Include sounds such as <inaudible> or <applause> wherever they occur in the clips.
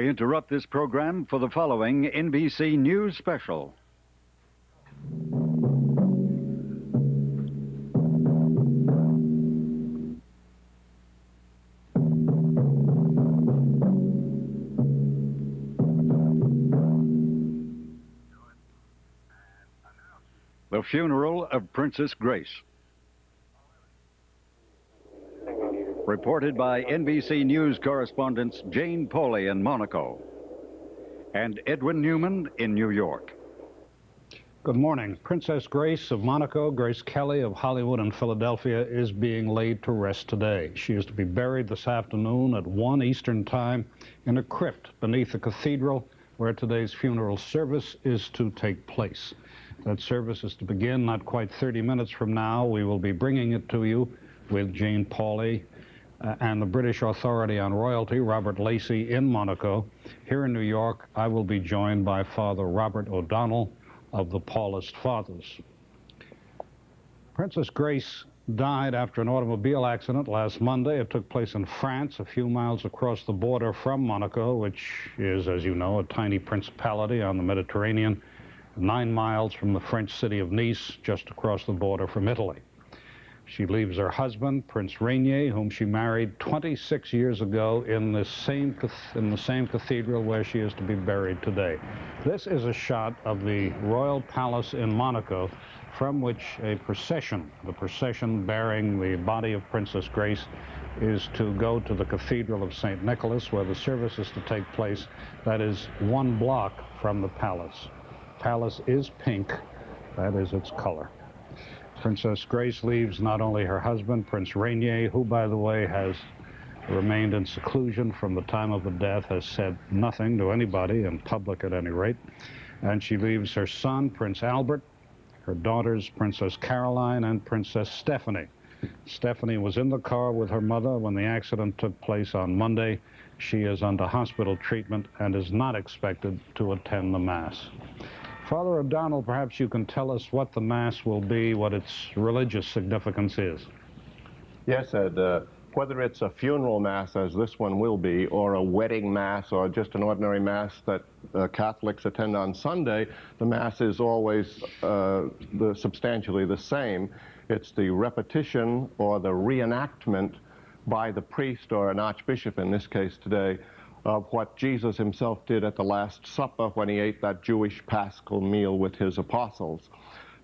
We interrupt this program for the following NBC News special. The funeral of Princess Grace. Reported by NBC News correspondents Jane Pauley in Monaco and Edwin Newman in New York. Good morning. Princess Grace of Monaco, Grace Kelly of Hollywood and Philadelphia is being laid to rest today. She is to be buried this afternoon at 1 Eastern Time in a crypt beneath the cathedral where today's funeral service is to take place. That service is to begin not quite 30 minutes from now. We will be bringing it to you with Jane Pauley uh, and the British Authority on Royalty, Robert Lacey, in Monaco. Here in New York, I will be joined by Father Robert O'Donnell of the Paulist Fathers. Princess Grace died after an automobile accident last Monday. It took place in France, a few miles across the border from Monaco, which is, as you know, a tiny principality on the Mediterranean nine miles from the French city of Nice, just across the border from Italy. She leaves her husband, Prince Rainier, whom she married 26 years ago in the same in the same cathedral where she is to be buried today. This is a shot of the royal palace in Monaco, from which a procession, the procession bearing the body of Princess Grace, is to go to the Cathedral of St. Nicholas, where the service is to take place. That is one block from the palace palace is pink. That is its color. Princess Grace leaves not only her husband, Prince Rainier, who, by the way, has remained in seclusion from the time of the death, has said nothing to anybody, in public at any rate. And she leaves her son, Prince Albert, her daughters, Princess Caroline and Princess Stephanie. Stephanie was in the car with her mother when the accident took place on Monday. She is under hospital treatment and is not expected to attend the Mass. Father O'Donnell, perhaps you can tell us what the Mass will be, what its religious significance is. Yes, Ed. Uh, whether it's a funeral Mass, as this one will be, or a wedding Mass, or just an ordinary Mass that uh, Catholics attend on Sunday, the Mass is always uh, the, substantially the same. It's the repetition or the reenactment by the priest or an archbishop in this case today of what Jesus himself did at the Last Supper when he ate that Jewish paschal meal with his apostles.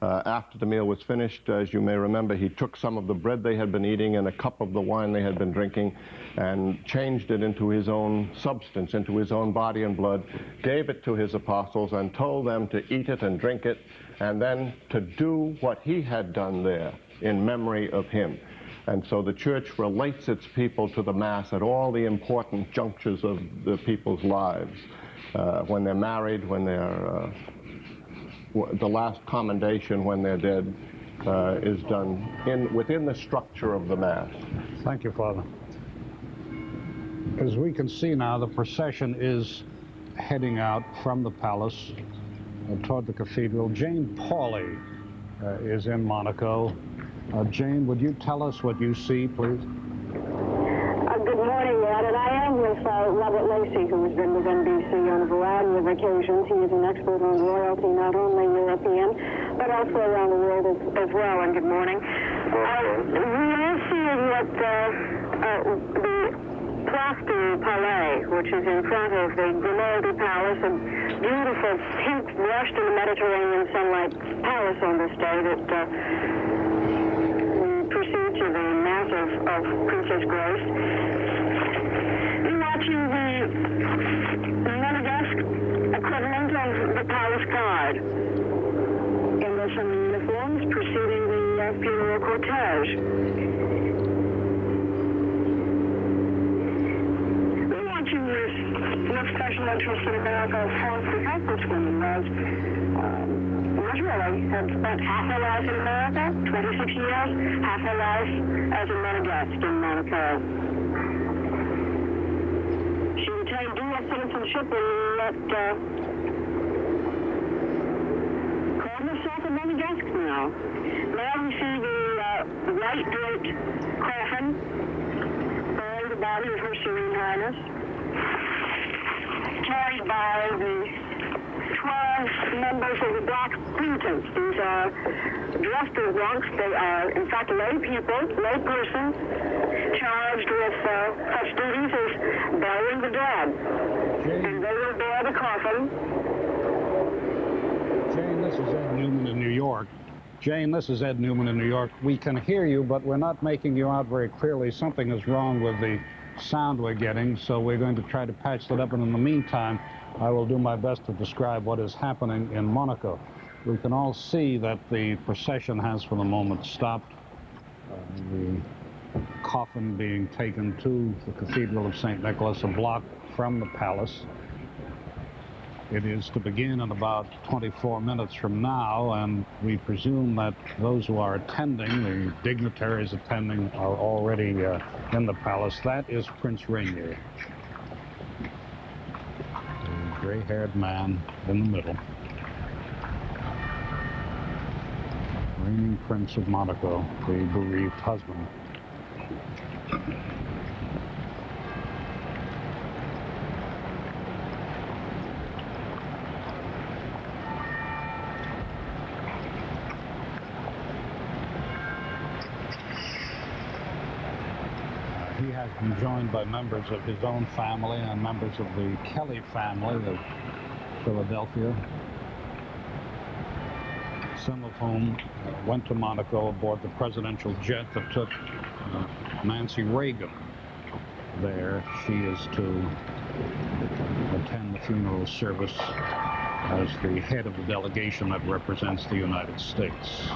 Uh, after the meal was finished, as you may remember, he took some of the bread they had been eating and a cup of the wine they had been drinking and changed it into his own substance, into his own body and blood, gave it to his apostles and told them to eat it and drink it and then to do what he had done there in memory of him. And so the church relates its people to the Mass at all the important junctures of the people's lives. Uh, when they're married, when they're, uh, the last commendation when they're dead uh, is done in, within the structure of the Mass. Thank you, Father. As we can see now, the procession is heading out from the palace uh, toward the cathedral. Jane Pauley uh, is in Monaco uh, Jane, would you tell us what you see, please? Uh, good morning, Ed. And I am with uh, Robert Lacey, who has been with NBC on a variety of occasions. He is an expert on royalty, not only European, but also around the world as, as well. And good morning. Uh, we are seeing that uh, uh, the Place du Palais, which is in front of the Grimaldi Palace, a beautiful pink, washed in the Mediterranean sunlight palace on this day that to the mass of, of Princess Grace. You're watching the Monegasque equivalent of the Palace Guard. And there's some uniforms preceding the uh, funeral cortege. We're watching this with special interest in America, France, the this woman. Um, really have spent half her life in America, 26 years, half her life as a Monegasque in Monaco. She retained dual citizenship in that uh, called herself a Monegasque now. Now we see the uh, white draped coffin bearing the body of Her Serene Highness. carried by the 12 members of the Black Penitents. These are dressed as monks. They are, in fact, lay people, lay persons, charged with uh, such duties as burying the dead. And they will bear the coffin. Jane, this is Ed Newman in New York. Jane, this is Ed Newman in New York. We can hear you, but we're not making you out very clearly. Something is wrong with the sound we're getting, so we're going to try to patch that up. And in the meantime, I will do my best to describe what is happening in Monaco. We can all see that the procession has for the moment stopped. Uh, the coffin being taken to the Cathedral of St. Nicholas, a block from the palace. It is to begin in about 24 minutes from now, and we presume that those who are attending, the dignitaries attending, are already uh, in the palace. That is Prince Rainier, the gray-haired man in the middle. Reigning Prince of Monaco, the bereaved husband. Joined by members of his own family and members of the Kelly family of Philadelphia, some of whom uh, went to Monaco aboard the presidential jet that took uh, Nancy Reagan there. She is to attend the funeral service as the head of the delegation that represents the United States.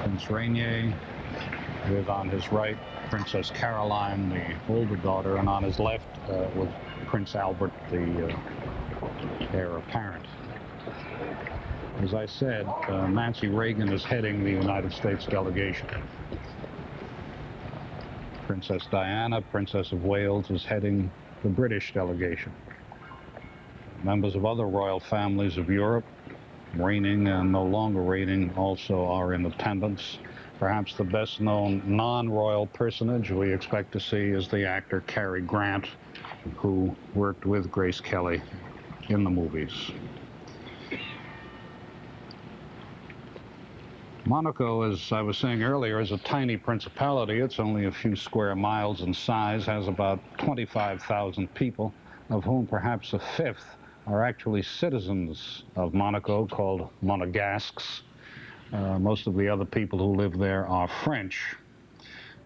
Prince Rainier with on his right Princess Caroline, the older daughter, and on his left uh, was Prince Albert, the uh, heir apparent. As I said, uh, Nancy Reagan is heading the United States delegation. Princess Diana, Princess of Wales, is heading the British delegation. Members of other royal families of Europe, reigning and no longer reigning, also are in attendance. Perhaps the best known non-royal personage we expect to see is the actor Cary Grant, who worked with Grace Kelly in the movies. Monaco, as I was saying earlier, is a tiny principality. It's only a few square miles in size, has about 25,000 people, of whom perhaps a fifth are actually citizens of Monaco called Monegasques. Uh, most of the other people who live there are French.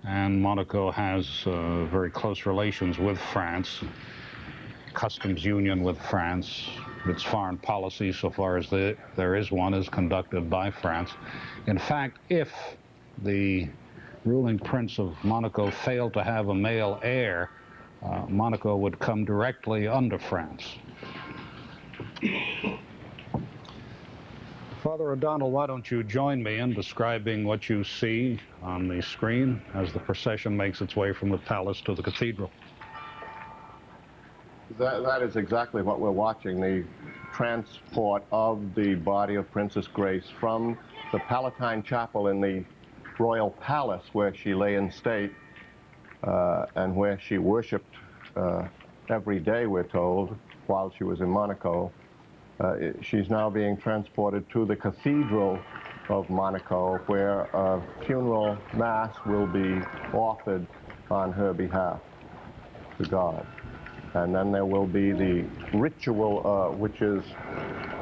And Monaco has uh, very close relations with France, customs union with France. Its foreign policy, so far as the, there is one, is conducted by France. In fact, if the ruling prince of Monaco failed to have a male heir, uh, Monaco would come directly under France. Father O'Donnell, why don't you join me in describing what you see on the screen as the procession makes its way from the palace to the cathedral? That, that is exactly what we're watching, the transport of the body of Princess Grace from the Palatine Chapel in the Royal Palace where she lay in state uh, and where she worshiped uh, every day, we're told, while she was in Monaco. Uh, she's now being transported to the Cathedral of Monaco where a funeral mass will be offered on her behalf to God. And then there will be the ritual, uh, which is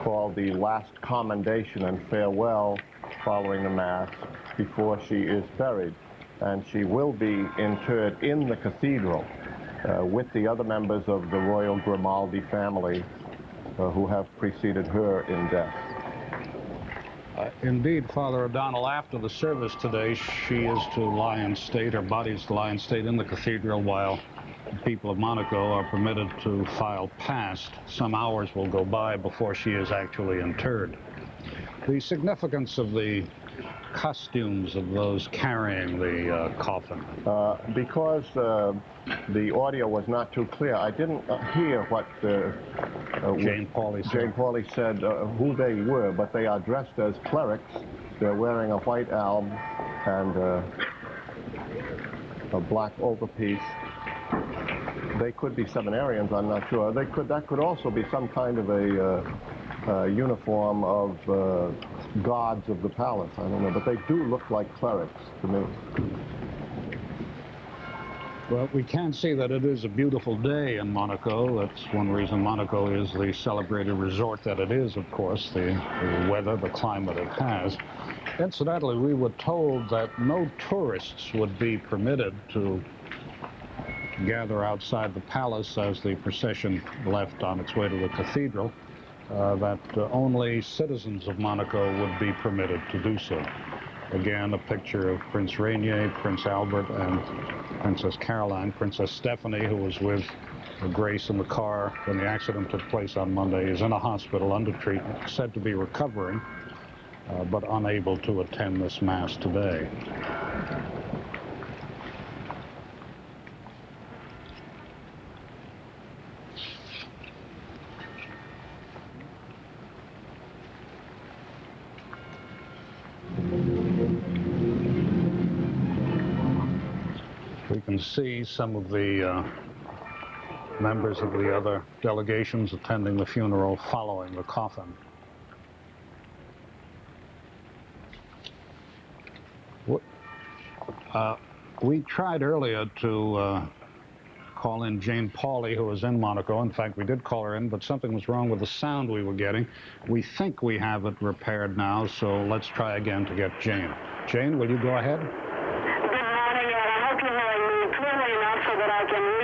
called the last commendation and farewell following the Mass before she is buried. And she will be interred in the cathedral uh, with the other members of the royal Grimaldi family uh, who have preceded her in death. Uh, indeed, Father O'Donnell, after the service today, she is to lie in state, her body is to lie in state in the cathedral while the people of Monaco are permitted to file past. Some hours will go by before she is actually interred. The significance of the costumes of those carrying the uh, coffin. Uh, because uh, the audio was not too clear, I didn't uh, hear what uh, uh, Jane Pauley said. Jane Pauley said uh, who they were, but they are dressed as clerics. They're wearing a white alb and uh, a black overpiece. they could be seminarians, I'm not sure. They could, that could also be some kind of a uh, uniform of uh, gods of the palace. I don't know, but they do look like clerics to me. Well, we can see that it is a beautiful day in Monaco. That's one reason Monaco is the celebrated resort that it is, of course, the, the weather, the climate it has. Incidentally, we were told that no tourists would be permitted to gather outside the palace as the procession left on its way to the cathedral, uh, that uh, only citizens of Monaco would be permitted to do so. Again, a picture of Prince Rainier, Prince Albert, and Princess Caroline. Princess Stephanie, who was with Grace in the car when the accident took place on Monday, is in a hospital under treatment, said to be recovering, uh, but unable to attend this Mass today. Can see some of the uh, members of the other delegations attending the funeral following the coffin. Uh, we tried earlier to uh, call in Jane Pauley, who was in Monaco. In fact, we did call her in, but something was wrong with the sound we were getting. We think we have it repaired now, so let's try again to get Jane. Jane, will you go ahead? I can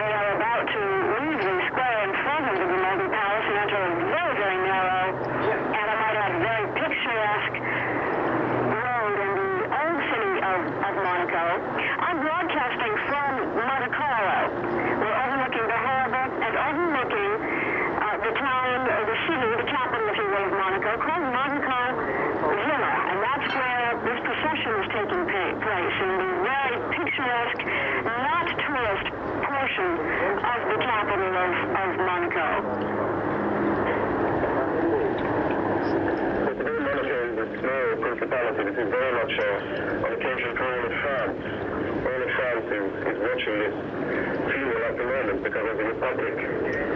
we are about to leave the square in front of the very, very narrow, and I might add, very picturesque road in the old city of, of Monaco. I'm broadcasting from Monte Carlo. We're overlooking the harbor and overlooking uh, the town, uh, the city, the capital, you of Monaco, called Monaco Villa, and that's where this procession is taking place in the very picturesque of the capital of, of Monaco. But Monaco is new principality. This is very much uh, an occasion for all of France. All of France is, is watching this funeral at the moment because of the Republic.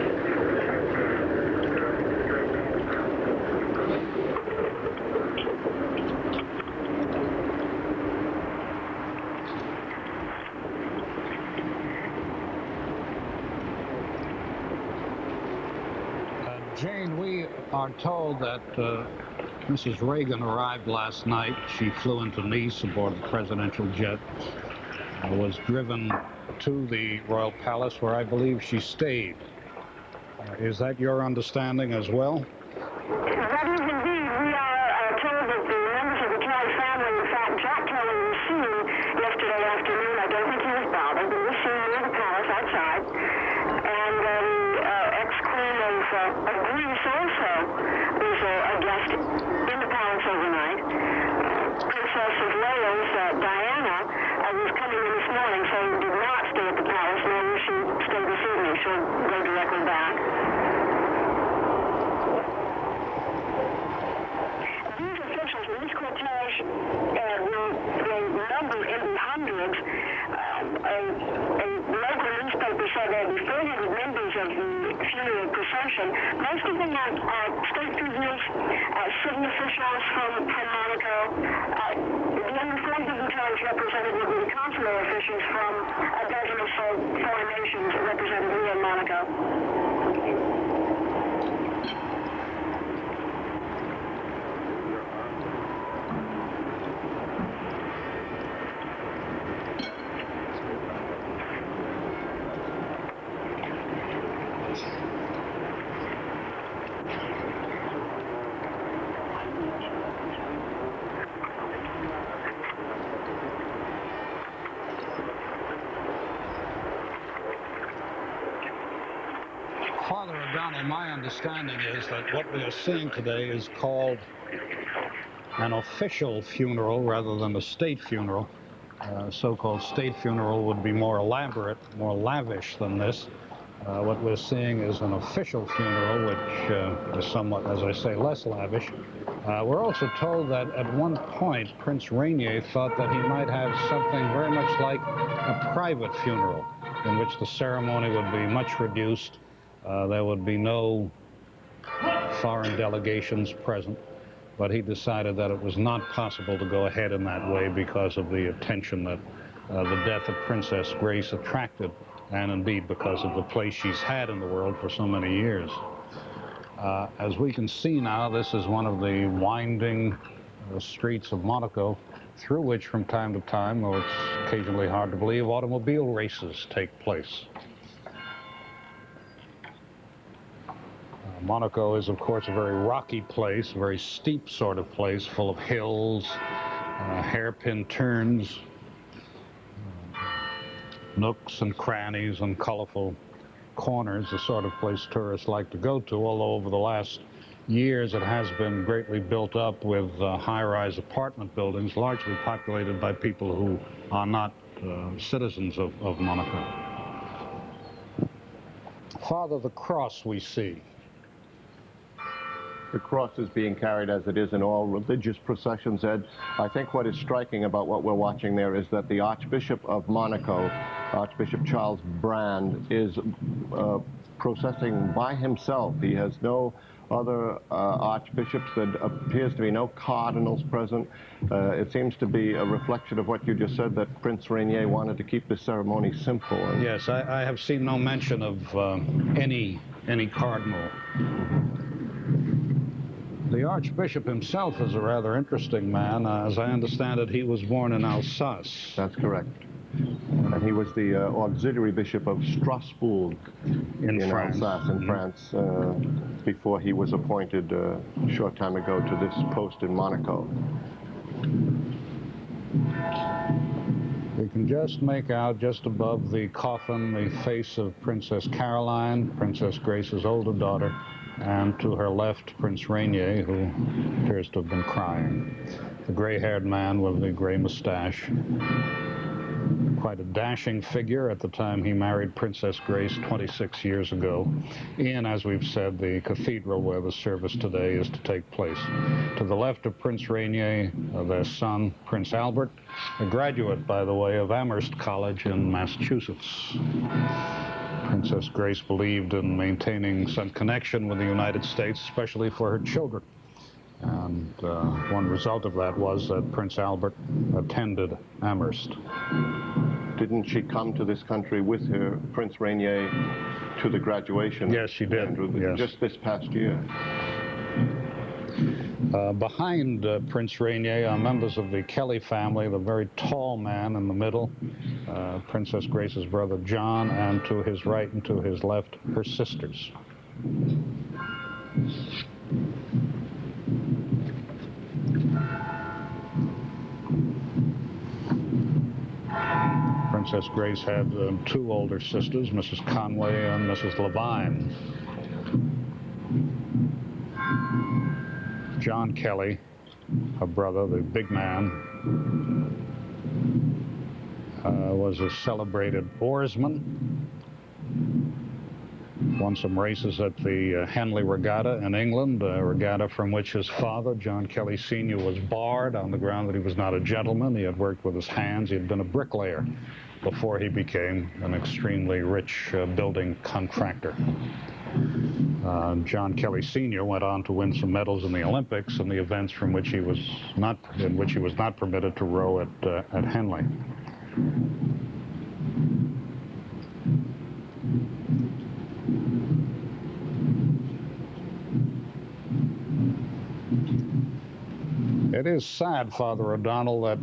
Told that uh, Mrs. Reagan arrived last night. She flew into Nice aboard the presidential jet, was driven to the Royal Palace where I believe she stayed. Uh, is that your understanding as well? Most of them are, are state business, uh, city officials from, from Monaco. Uh, the uniformed dignitaries represented will be consular officials from a dozen or so foreign nations represented here in Monaco. Father O'Donnell, my understanding is that what we are seeing today is called an official funeral rather than a state funeral. Uh, so-called state funeral would be more elaborate, more lavish than this. Uh, what we're seeing is an official funeral, which uh, is somewhat, as I say, less lavish. Uh, we're also told that at one point, Prince Rainier thought that he might have something very much like a private funeral, in which the ceremony would be much reduced. Uh, there would be no foreign delegations present, but he decided that it was not possible to go ahead in that way because of the attention that uh, the death of Princess Grace attracted, and indeed because of the place she's had in the world for so many years. Uh, as we can see now, this is one of the winding uh, streets of Monaco, through which from time to time, though it's occasionally hard to believe, automobile races take place. Monaco is, of course, a very rocky place, a very steep sort of place, full of hills, uh, hairpin turns, nooks and crannies, and colorful corners, the sort of place tourists like to go to, although over the last years it has been greatly built up with uh, high-rise apartment buildings, largely populated by people who are not uh, citizens of, of Monaco. Father, the cross we see. The cross is being carried as it is in all religious processions, Ed. I think what is striking about what we're watching there is that the Archbishop of Monaco, Archbishop Charles Brand, is uh, processing by himself. He has no other uh, archbishops. There appears to be no cardinals present. Uh, it seems to be a reflection of what you just said, that Prince Rainier wanted to keep the ceremony simple. Yes, I, I have seen no mention of uh, any any cardinal. The Archbishop himself is a rather interesting man. Uh, as I understand it, he was born in Alsace. That's correct. And he was the uh, auxiliary bishop of Strasbourg In France. Alsace, in Mhm. France, uh, before he was appointed uh, a short time ago to this post in Monaco. We can just make out just above the coffin the face of Princess Caroline, Princess Grace's older daughter, and to her left, Prince Rainier, who appears to have been crying. The gray-haired man with the gray mustache. Quite a dashing figure at the time he married Princess Grace 26 years ago in, as we've said, the cathedral where the service today is to take place. To the left of Prince Rainier, uh, their son, Prince Albert, a graduate, by the way, of Amherst College in Massachusetts. Princess Grace believed in maintaining some connection with the United States, especially for her children. And uh, one result of that was that Prince Albert attended Amherst. Didn't she come to this country with her Prince Rainier to the graduation? Yes, she did. Andrew, Yes. Just this past year. Uh, behind uh, Prince Rainier are members of the Kelly family, the very tall man in the middle, uh, Princess Grace's brother John, and to his right and to his left, her sisters. Princess Grace had um, two older sisters, Mrs. Conway and Mrs. Levine. John Kelly, her brother, the big man, uh, was a celebrated oarsman. Won some races at the uh, Henley Regatta in England, a regatta from which his father, John Kelly Sr., was barred on the ground that he was not a gentleman. He had worked with his hands. He had been a bricklayer. before he became an extremely rich uh, building contractor. Uh, John Kelly Sr. went on to win some medals in the Olympics and the events from which he was not in which he was not permitted to row at uh, at Henley. It is sad, Father O'Donnell, that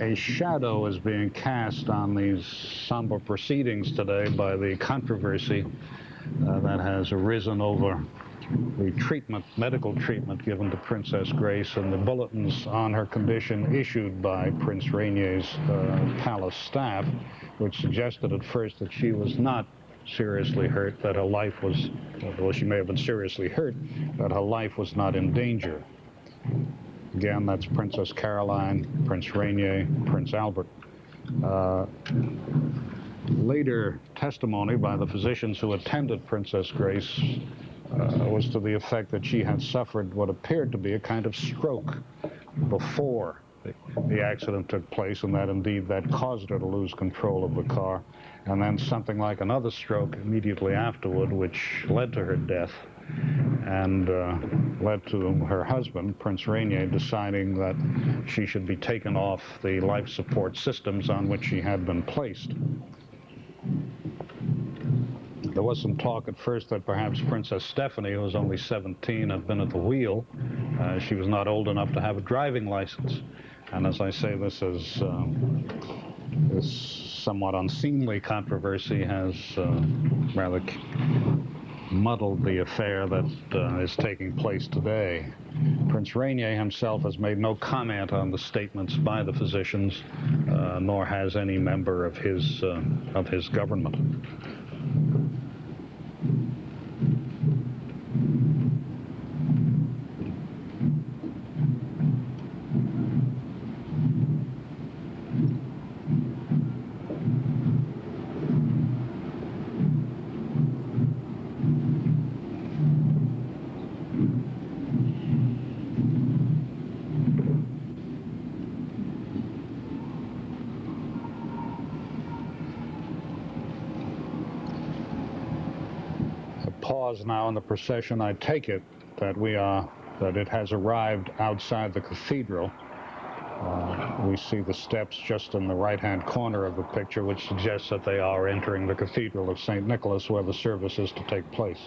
a shadow is being cast on these somber proceedings today by the controversy uh, that has arisen over the treatment, medical treatment given to Princess Grace and the bulletins on her condition issued by Prince Rainier's uh, palace staff, which suggested at first that she was not seriously hurt, that her life was, well, she may have been seriously hurt, but her life was not in danger. Again, that's Princess Caroline, Prince Rainier, Prince Albert. Uh, later testimony by the physicians who attended Princess Grace uh, was to the effect that she had suffered what appeared to be a kind of stroke before the, accident took place, and that indeed that caused her to lose control of the car, and then something like another stroke immediately afterward, which led to her death and uh, led to her husband, Prince Rainier, deciding that she should be taken off the life support systems on which she had been placed. There was some talk at first that perhaps Princess Stephanie, who was only 17, had been at the wheel. Uh, she was not old enough to have a driving license. And as I say, this is um, this somewhat unseemly controversy has uh, rather muddled the affair that uh, is taking place today. Prince Rainier himself has made no comment on the statements by the physicians, uh, nor has any member of his uh, of his government. Now in the procession. I take it that we are that it has arrived outside the cathedral. Uh, we see the steps just in the right-hand corner of the picture, which suggests that they are entering the Cathedral of St. Nicholas, where the service is to take place.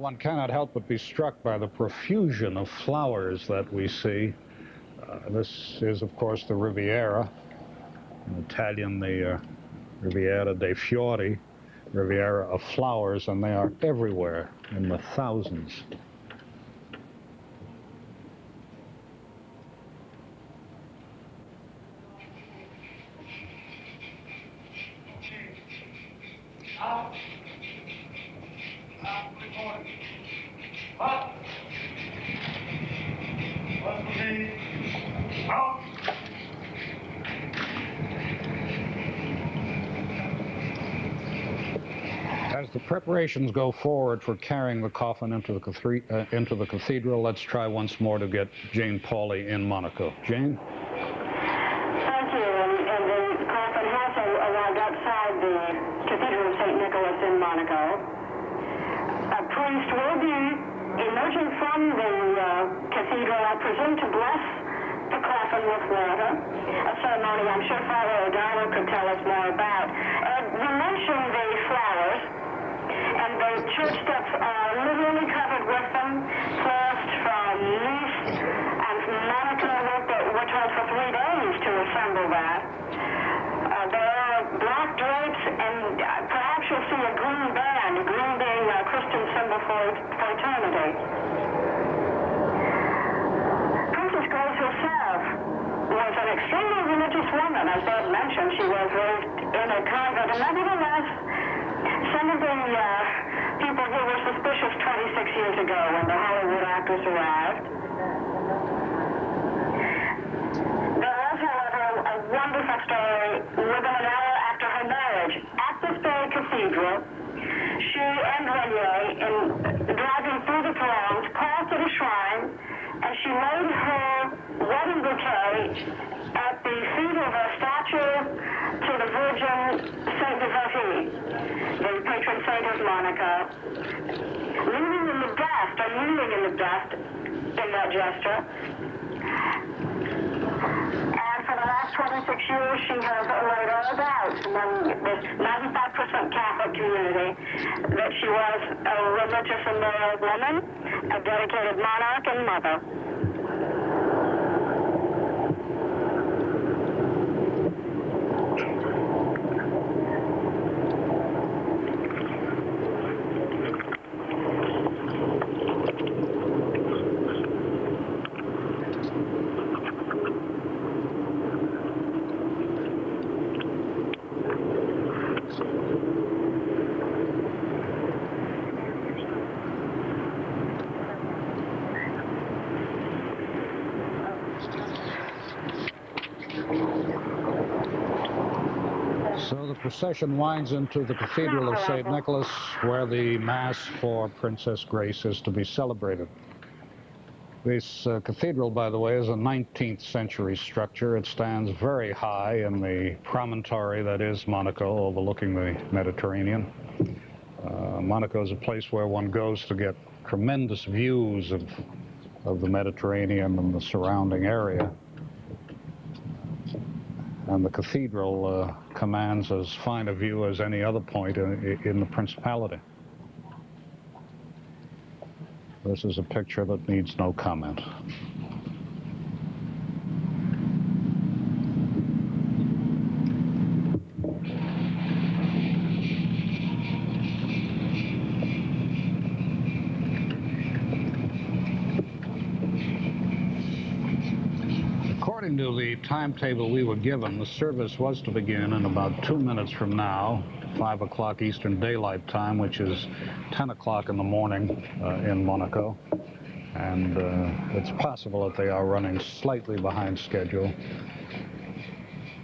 One cannot help but be struck by the profusion of flowers that we see. Uh, this is, of course, the Riviera. In Italian, the uh, Riviera dei Fiori, Riviera of flowers, and they are everywhere in the thousands. Preparations go forward for carrying the coffin into the, uh, into the cathedral, let's try once more to get Jane Pauley in Monaco. Jane? Mentioned, she was raised in a convent, and nevertheless, some of the uh, people who were suspicious 26 years ago when the Hollywood actors arrived. There was, however, a wonderful story within an hour after her marriage. At this very cathedral, she and Rainier, in driving through the throngs, paused at a shrine, and she made her wedding bouquet the of a statue to the Virgin Saint Devota, the patron saint of Monaco, leaning in the dust, or kneeling in the dust in that gesture. And for the last 26 years, she has laid all doubts among this 95% Catholic community that she was a religious and moral woman, a dedicated monarch and mother. So the procession winds into the Cathedral of St. Nicholas, where the Mass for Princess Grace is to be celebrated. This uh, cathedral, by the way, is a 19th century structure. It stands very high in the promontory that is Monaco, overlooking the Mediterranean. Uh, Monaco is a place where one goes to get tremendous views of, of the Mediterranean and the surrounding area. And the cathedral uh, commands as fine a view as any other point in, in the Principality. This is a picture that needs no comment. According to the timetable we were given, the service was to begin in about two minutes from now, 5 o'clock Eastern Daylight Time, which is 10 o'clock in the morning uh, in Monaco. And uh, it's possible that they are running slightly behind schedule.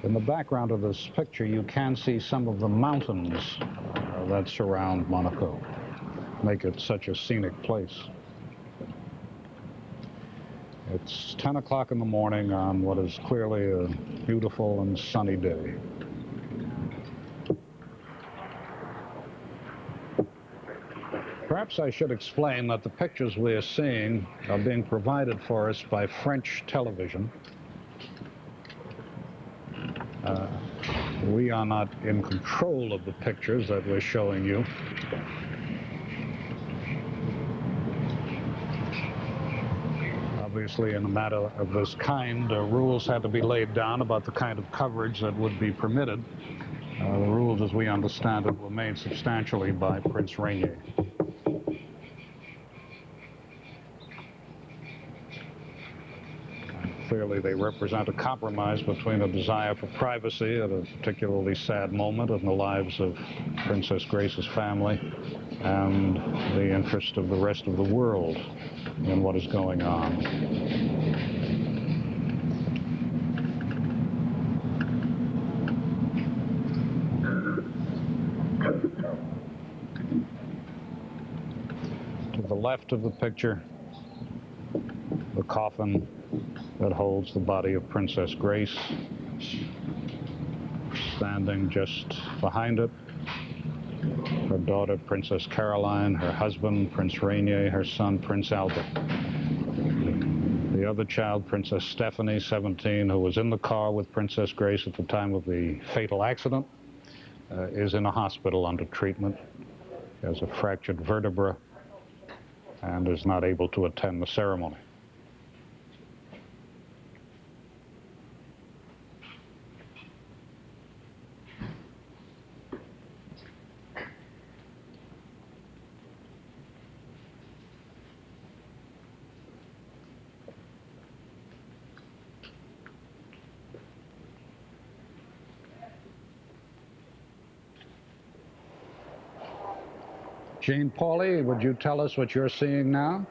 In the background of this picture, you can see some of the mountains uh, that surround Monaco, make it such a scenic place. It's 10 o'clock in the morning on what is clearly a beautiful and sunny day. Perhaps I should explain that the pictures we are seeing are being provided for us by French television. Uh, we are not in control of the pictures that we're showing you. Obviously, in a matter of this kind, uh, rules had to be laid down about the kind of coverage that would be permitted. Uh, the rules, as we understand it, were made substantially by Prince Rainier. Clearly, they represent a compromise between a desire for privacy at a particularly sad moment in the lives of Princess Grace's family and the interest of the rest of the world in what is going on. To the left of the picture, the coffin that holds the body of Princess Grace. Standing just behind it, her daughter, Princess Caroline, her husband, Prince Rainier, her son, Prince Albert. The other child, Princess Stephanie, 17, who was in the car with Princess Grace at the time of the fatal accident, uh, is in a hospital under treatment. Has a fractured vertebra and is not able to attend the ceremony. Jane Pauley, would you tell us what you're seeing now?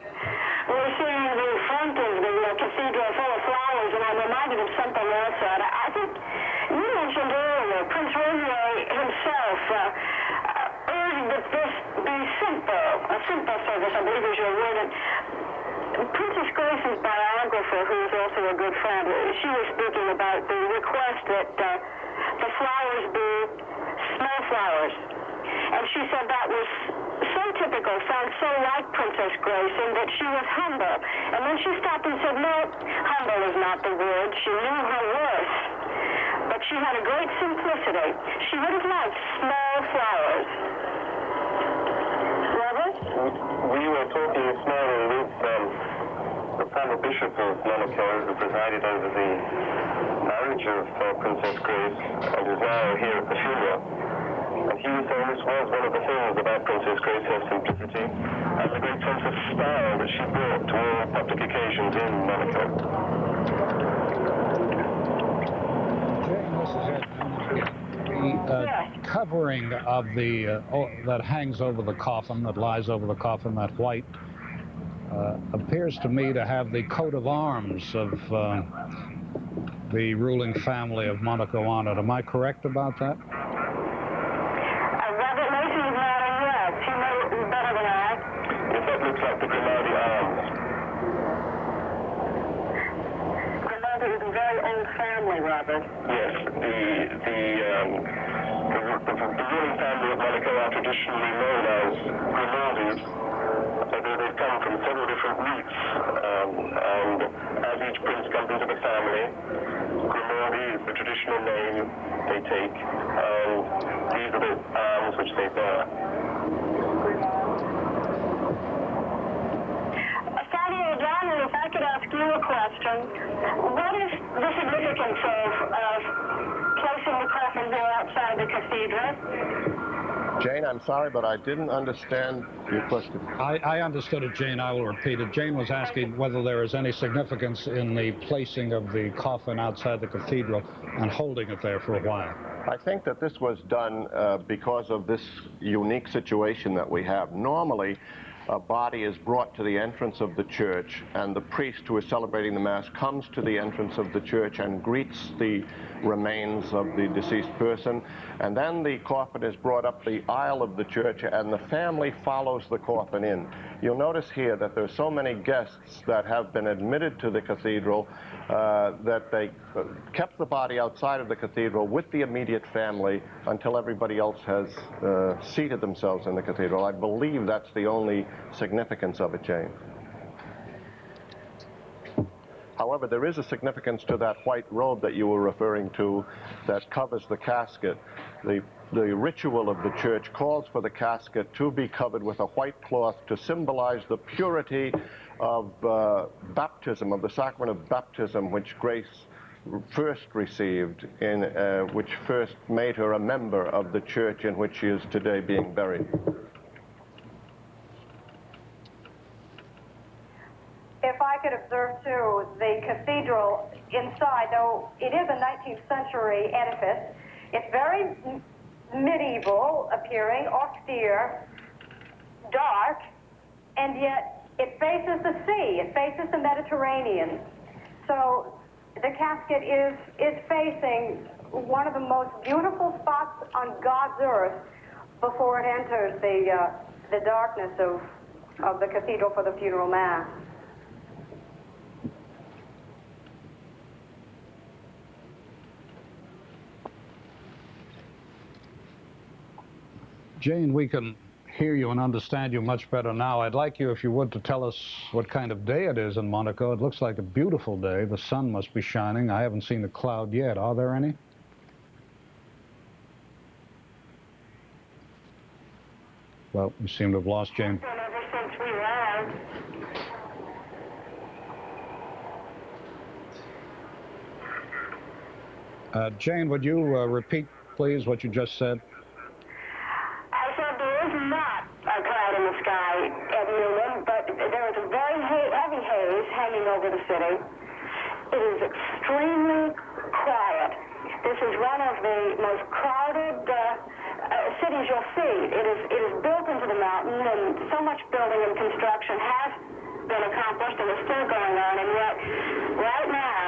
We're seeing the front of the uh, cathedral full of flowers, and I'm reminded of something else, Ed. I think you mentioned earlier, Prince Rainier himself uh, uh, urged that this be simple, a simple service, I believe is your word. And Princess Grace's biographer, who is also a good friend, she was speaking about the request that uh, the flowers be small flowers. And she said that was typical, sounds so like Princess Grace, and that she was humble. And then she stopped and said, no, humble is not the word. She knew her worth. But she had a great simplicity. She would have liked small flowers. Robert? We were talking this morning with um, the former Bishop of Monaco who presided over the marriage of uh, Princess Grace and is now here at the funeral. Saying this was one of the things about Princess Grace, simplicity and the great sense of style that she brought to all public occasions in Monaco. The uh, covering of the uh, that hangs over the coffin, that lies over the coffin, that white, uh, appears to me to have the coat of arms of uh, the ruling family of Monaco on it. Am I correct about that? Uh, Robert Lacey's nodding yes. He knows it better than I. Yes, that looks like the Grimaldi arms. Grimaldi is a very old Robert. Yes, the the um, the, the, the ruling family of Monaco are traditionally known as Grimaldi. So they, they come from several different roots, um, and as each prince comes into the family, Grimaldi is the traditional name they take, and these are the arms which they bear. Father O'Donnell, if I could ask you a question. What is the significance of, of placing the coffin here outside the cathedral? Jane, I'm sorry, but I didn't understand your question. I, I understood it, Jane. I will repeat it. Jane was asking whether there is any significance in the placing of the coffin outside the cathedral and holding it there for a while. I think that this was done uh, because of this unique situation that we have. Normally, a body is brought to the entrance of the church, and the priest who is celebrating the Mass comes to the entrance of the church and greets the remains of the deceased person. And then the coffin is brought up the aisle of the church, and the family follows the coffin in. You'll notice here that there are so many guests that have been admitted to the cathedral uh, that they uh, kept the body outside of the cathedral with the immediate family until everybody else has uh, seated themselves in the cathedral. I believe that's the only significance of it, Jane. However, there is a significance to that white robe that you were referring to that covers the casket. The, the ritual of the church calls for the casket to be covered with a white cloth to symbolize the purity of uh, baptism, of the sacrament of baptism, which Grace first received, in, uh, which first made her a member of the church in which she is today being buried. If I could observe too, the cathedral inside, though it is a 19th century edifice, it's very medieval appearing, austere, dark, and yet it faces the sea, it faces the Mediterranean. So the casket is, is facing one of the most beautiful spots on God's earth before it enters the, uh, the darkness of, of the cathedral for the funeral mass. Jane, we can hear you and understand you much better now. I'd like you, if you would, to tell us what kind of day it is in Monaco. It looks like a beautiful day. The sun must be shining. I haven't seen a cloud yet. Are there any? Well, we seem to have lost Jane. And ever since we arrived, Uh, Jane, would you uh, repeat, please, what you just said? I said there is not a cloud in the sky Ed Newman, but there is a very ha- heavy haze hanging over the city. It is extremely quiet. This is one of the most crowded uh, uh, cities you'll see. It is, it is built into the mountain, and so much building and construction has been accomplished and is still going on, and yet, right now,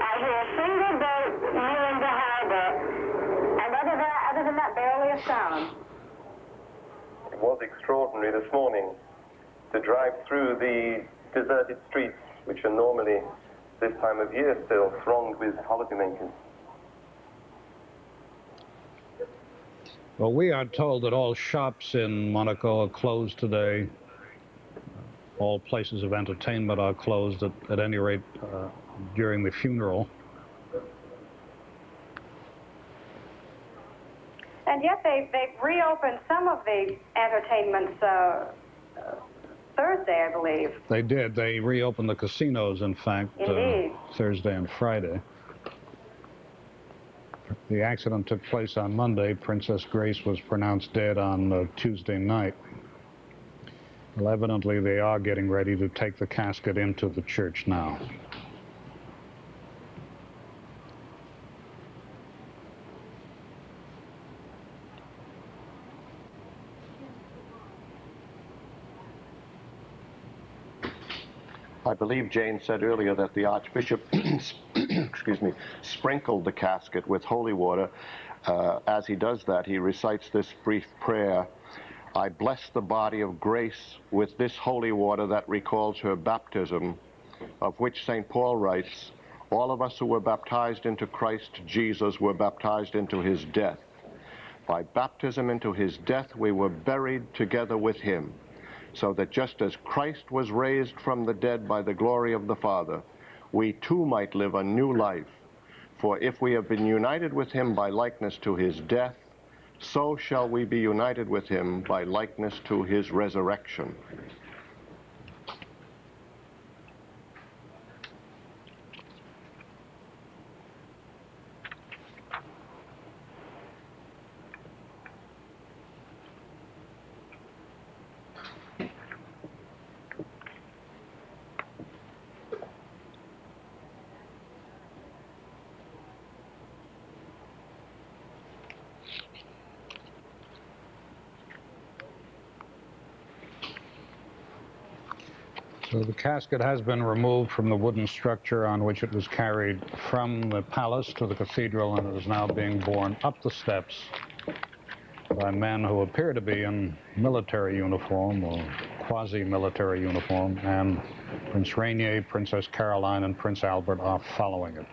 I hear a single boat nearing the harbor, and other than, other than that, barely a sound. It was extraordinary this morning to drive through the deserted streets, which are normally this time of year still thronged with holidaymakers. Well, we are told that all shops in Monaco are closed today. All places of entertainment are closed, at, at any rate, uh, during the funeral. And yet they, they've reopened some of the entertainments uh, uh, Thursday, I believe. They did. They reopened the casinos, in fact, uh, Thursday and Friday. The accident took place on Monday. Princess Grace was pronounced dead on uh, Tuesday night. Well, evidently, they are getting ready to take the casket into the church now. I believe Jane said earlier that the Archbishop, <clears throat> excuse me, sprinkled the casket with holy water. Uh, as he does that, he recites this brief prayer. I bless the body of grace with this holy water that recalls her baptism, of which St. Paul writes, All of us who were baptized into Christ Jesus were baptized into his death. By baptism into his death, we were buried together with him so that just as Christ was raised from the dead by the glory of the Father, we too might live a new life. For if we have been united with him by likeness to his death, so shall we be united with him by likeness to his resurrection. Casket has been removed from the wooden structure on which it was carried from the palace to the cathedral, and it is now being borne up the steps by men who appear to be in military uniform or quasi-military uniform, and Prince Rainier, Princess Caroline, and Prince Albert are following it.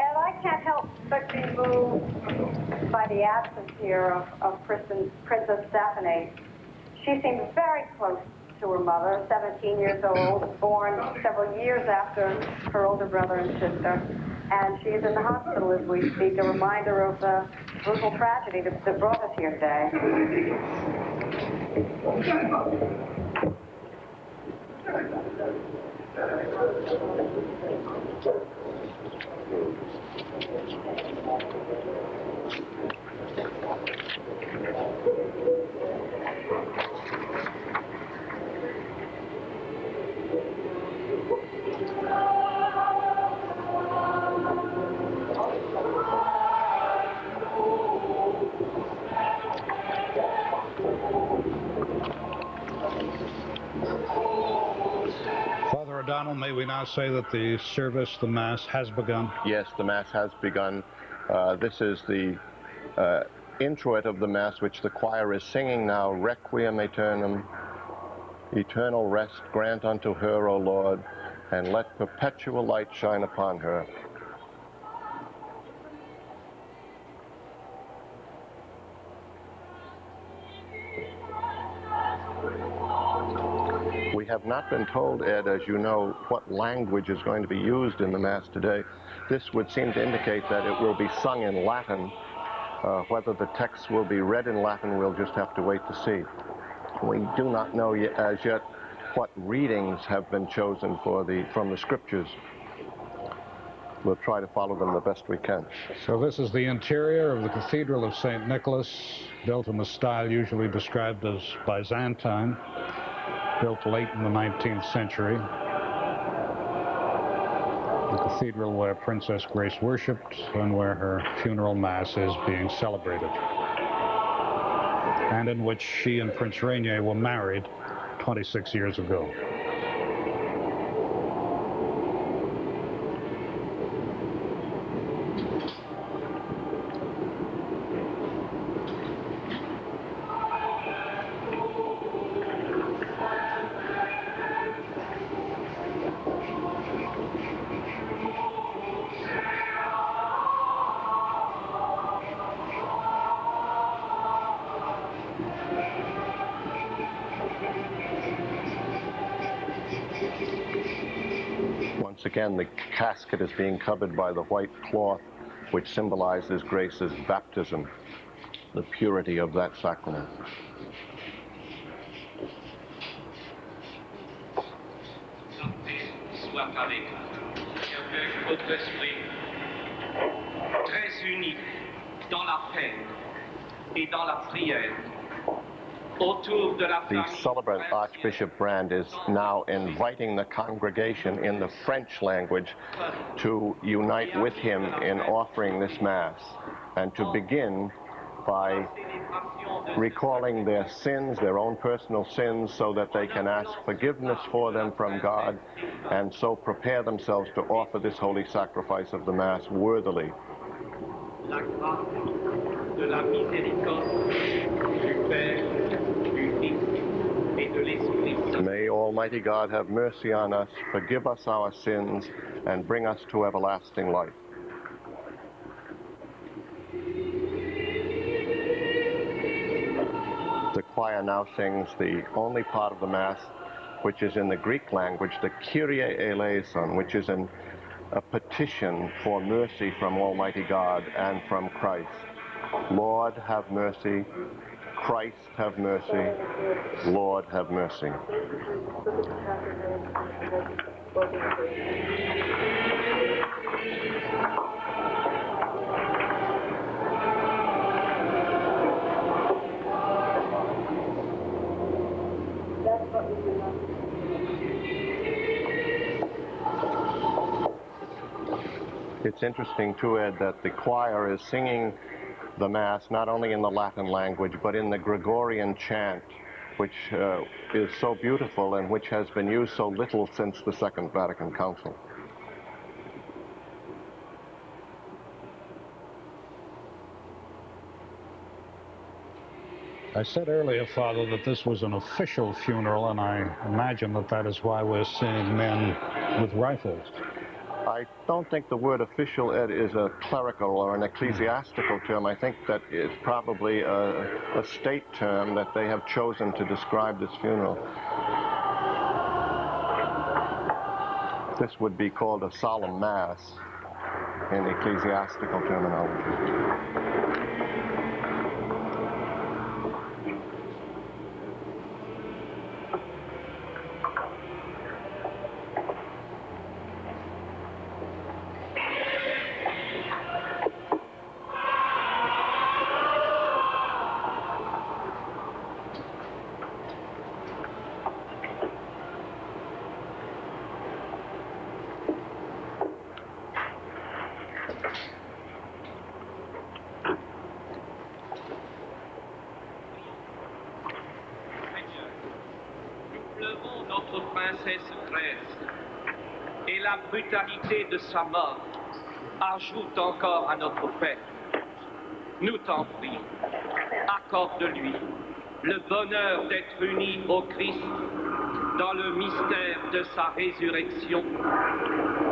And I can't help but be moved by the absence here of, of Princess, Princess Stephanie. She seems very close to her mother, 17 years old, born several years after her older brother and sister. And she is in the hospital as we speak, a reminder of the brutal tragedy that, that brought us here today. Father O'Donnell, may we now say that the service, the Mass, has begun? Yes, the Mass has begun. Uh, this is the uh, introit of the Mass, which the choir is singing now, Requiem Aeternam, eternal rest grant unto her, O Lord, and let perpetual light shine upon her. Have not been told, Ed, as you know, what language is going to be used in the Mass today. This would seem to indicate that it will be sung in Latin, Uh, whether the text will be read in Latin, we'll just have to wait to see. We do not know yet, as yet what readings have been chosen for the, from the scriptures. We'll try to follow them the best we can. So this is the interior of the Cathedral of St. Nicholas, built in the style usually described as Byzantine, built late in the 19th century. The cathedral where Princess Grace worshipped and where her funeral mass is being celebrated. And in which she and Prince Rainier were married 26 years ago. Again, the casket is being covered by the white cloth, which symbolizes Grace's baptism, the purity of that sacrament. Dans la et dans la prière, The celebrant Archbishop Brand is now inviting the congregation in the French language to unite with him in offering this Mass and to begin by recalling their sins, their own personal sins, so that they can ask forgiveness for them from God and so prepare themselves to offer this holy sacrifice of the Mass worthily. la grâce de la miséricorde du Père, du Fils et de l'Esprit Saint. May Almighty God have mercy on us, forgive us our sins, and bring us to everlasting life. The choir now sings the only part of the Mass which is in the Greek language, the Kyrie eleison, which is an, a petition for mercy from Almighty God and from Christ. Lord, have mercy. Christ, have mercy. Lord, have mercy. It's interesting too, Ed, that the choir is singing the Mass not only in the Latin language, but in the Gregorian chant, which uh, is so beautiful and which has been used so little since the Second Vatican Council. I said earlier, Father, that this was an official funeral, and I imagine that that is why we're seeing men with rifles. I don't think the word official, Ed, is a clerical or an ecclesiastical term. I think that it's probably a, a state term that they have chosen to describe this funeral. This would be called a solemn mass in ecclesiastical terminology. De sa mort ajoute encore à notre peine. Nous t'en prions, accorde-lui le bonheur d'être unis au Christ dans le mystère de sa résurrection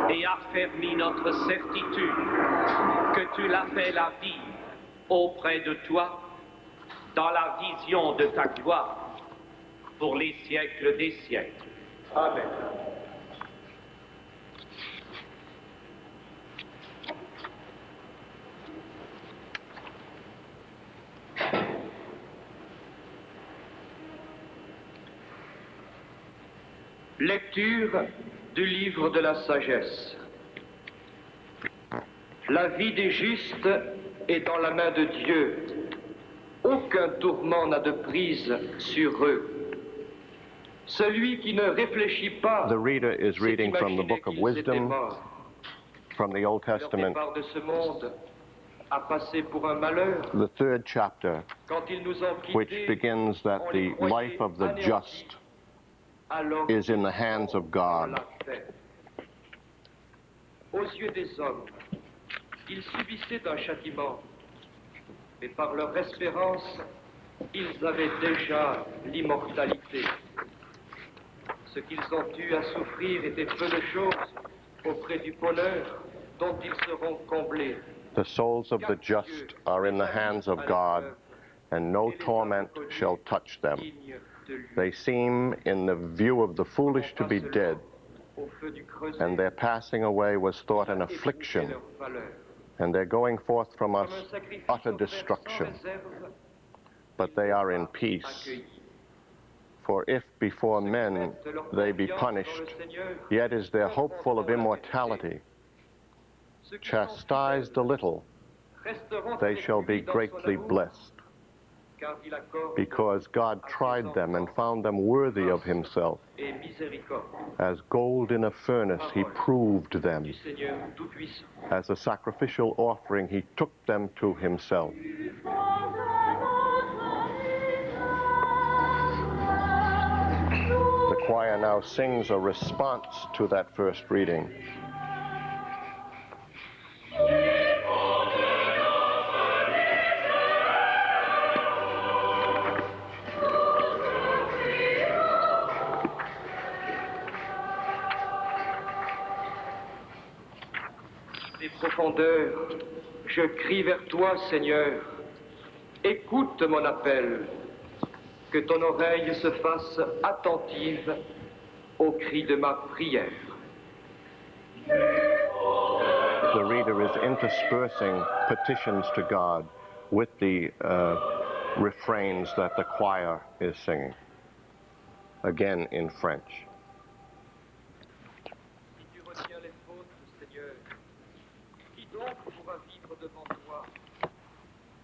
et affermis notre certitude que tu l'as fait la vie auprès de toi dans la vision de ta gloire pour les siècles des siècles. Amen. Lecture du livre de la sagesse. La vie des justes est dans la main de Dieu. Aucun tourment n'a de prise sur eux. Celui qui ne réfléchit pas, The reader is reading from the book of Wisdom from the Old Testament, de ce monde a passé pour un malheur. the third chapter, which begins that the life of the just is in the hands of God. Aux yeux des hommes, ils subissaient un châtiment, mais par leur espérance, ils avaient déjà l'immortalité. Ce qu'ils ont eu à souffrir était peu de choses auprès du bonheur dont ils seront comblés. The souls of the just are in the hands of God, and no torment shall touch them. They seem, in the view of the foolish, to be dead, and their passing away was thought an affliction, and their going forth from us utter destruction. But they are in peace. For if before men they be punished, yet is their hope full of immortality. Chastised a little, they shall be greatly blessed, because God tried them and found them worthy of himself. As gold in a furnace, he proved them. As a sacrificial offering, he took them to himself. The choir now sings a response to that first reading. Je crie vers toi, Seigneur. Écoute mon appel. Que ton oreille se fasse attentive au cri de ma prière. The reader is interspersing petitions to God with the uh, refrains that the choir is singing, again in French. Si tu retiens les fautes, Seigneur, qui donc pourra vivre devant toi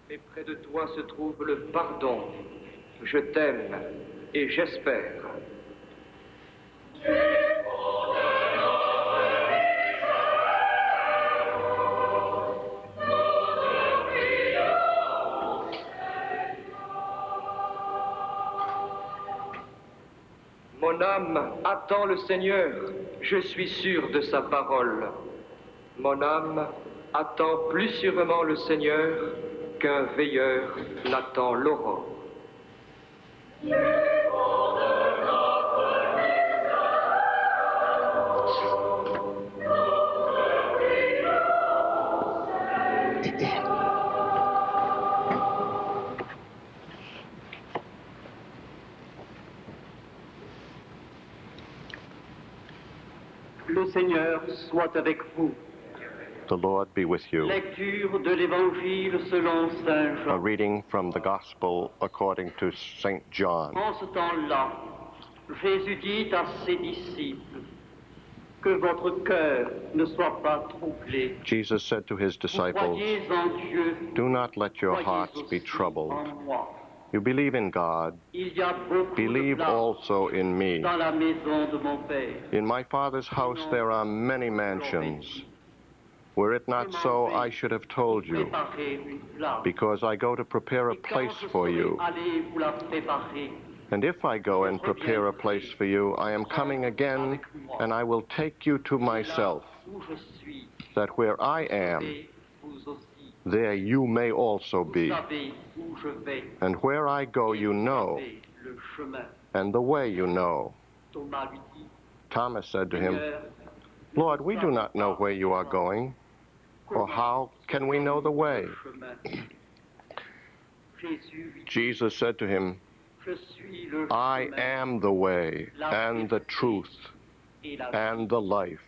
Mais près de toi se trouve le pardon. Je t'aime et j'espère. Mon âme attend le Seigneur, je suis sûr de sa parole. Mon âme attend plus sûrement le Seigneur qu'un veilleur n'attend l'aurore. Le Seigneur soit avec vous. The Lord be with you. Lecture de selon Saint A reading from the Gospel according to St. John. En ce temps-là, Jésus dit à ses disciples, Que votre cœur ne soit pas troublé. Jesus said to his disciples, Dieu, Do not let your hearts be troubled. You believe in God, Il y a beaucoup de believe also in me. dans la maison de mon Père. In my Father's house there are many mansions. Were it not so, I should have told you, Préparez une place. because I go to prepare a place for you. allé vous la préparer, And if I go and prepare a place for you, I am coming again, and I will take you to myself, où je suis, that where I am, et vous aussi. there you may also be. savez où je vais. And where I go, you know, savez le chemin. and the way you know. Thomas lui dit, Thomas said to him, Lord, we do not know where you are going, or how can we know the way? Jesus said to him, I am the way, and the truth, and the life.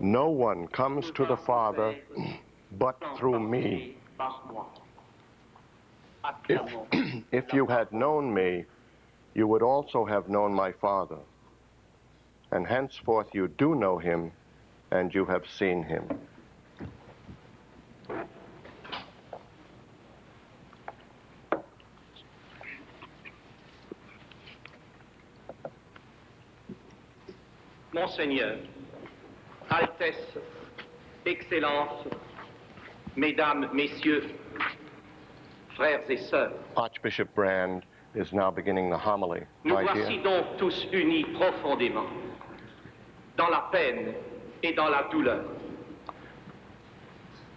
No one comes to the Father but through me. If, <clears throat> if you had known me, you would also have known my Father. And henceforth you do know him, and you have seen him. Monseigneur, Altesse, Excellence, Mesdames, Messieurs, frères et sœurs, Archbishop Brand is now beginning the homily. nous voici donc tous unis profondément dans la peine et dans la douleur.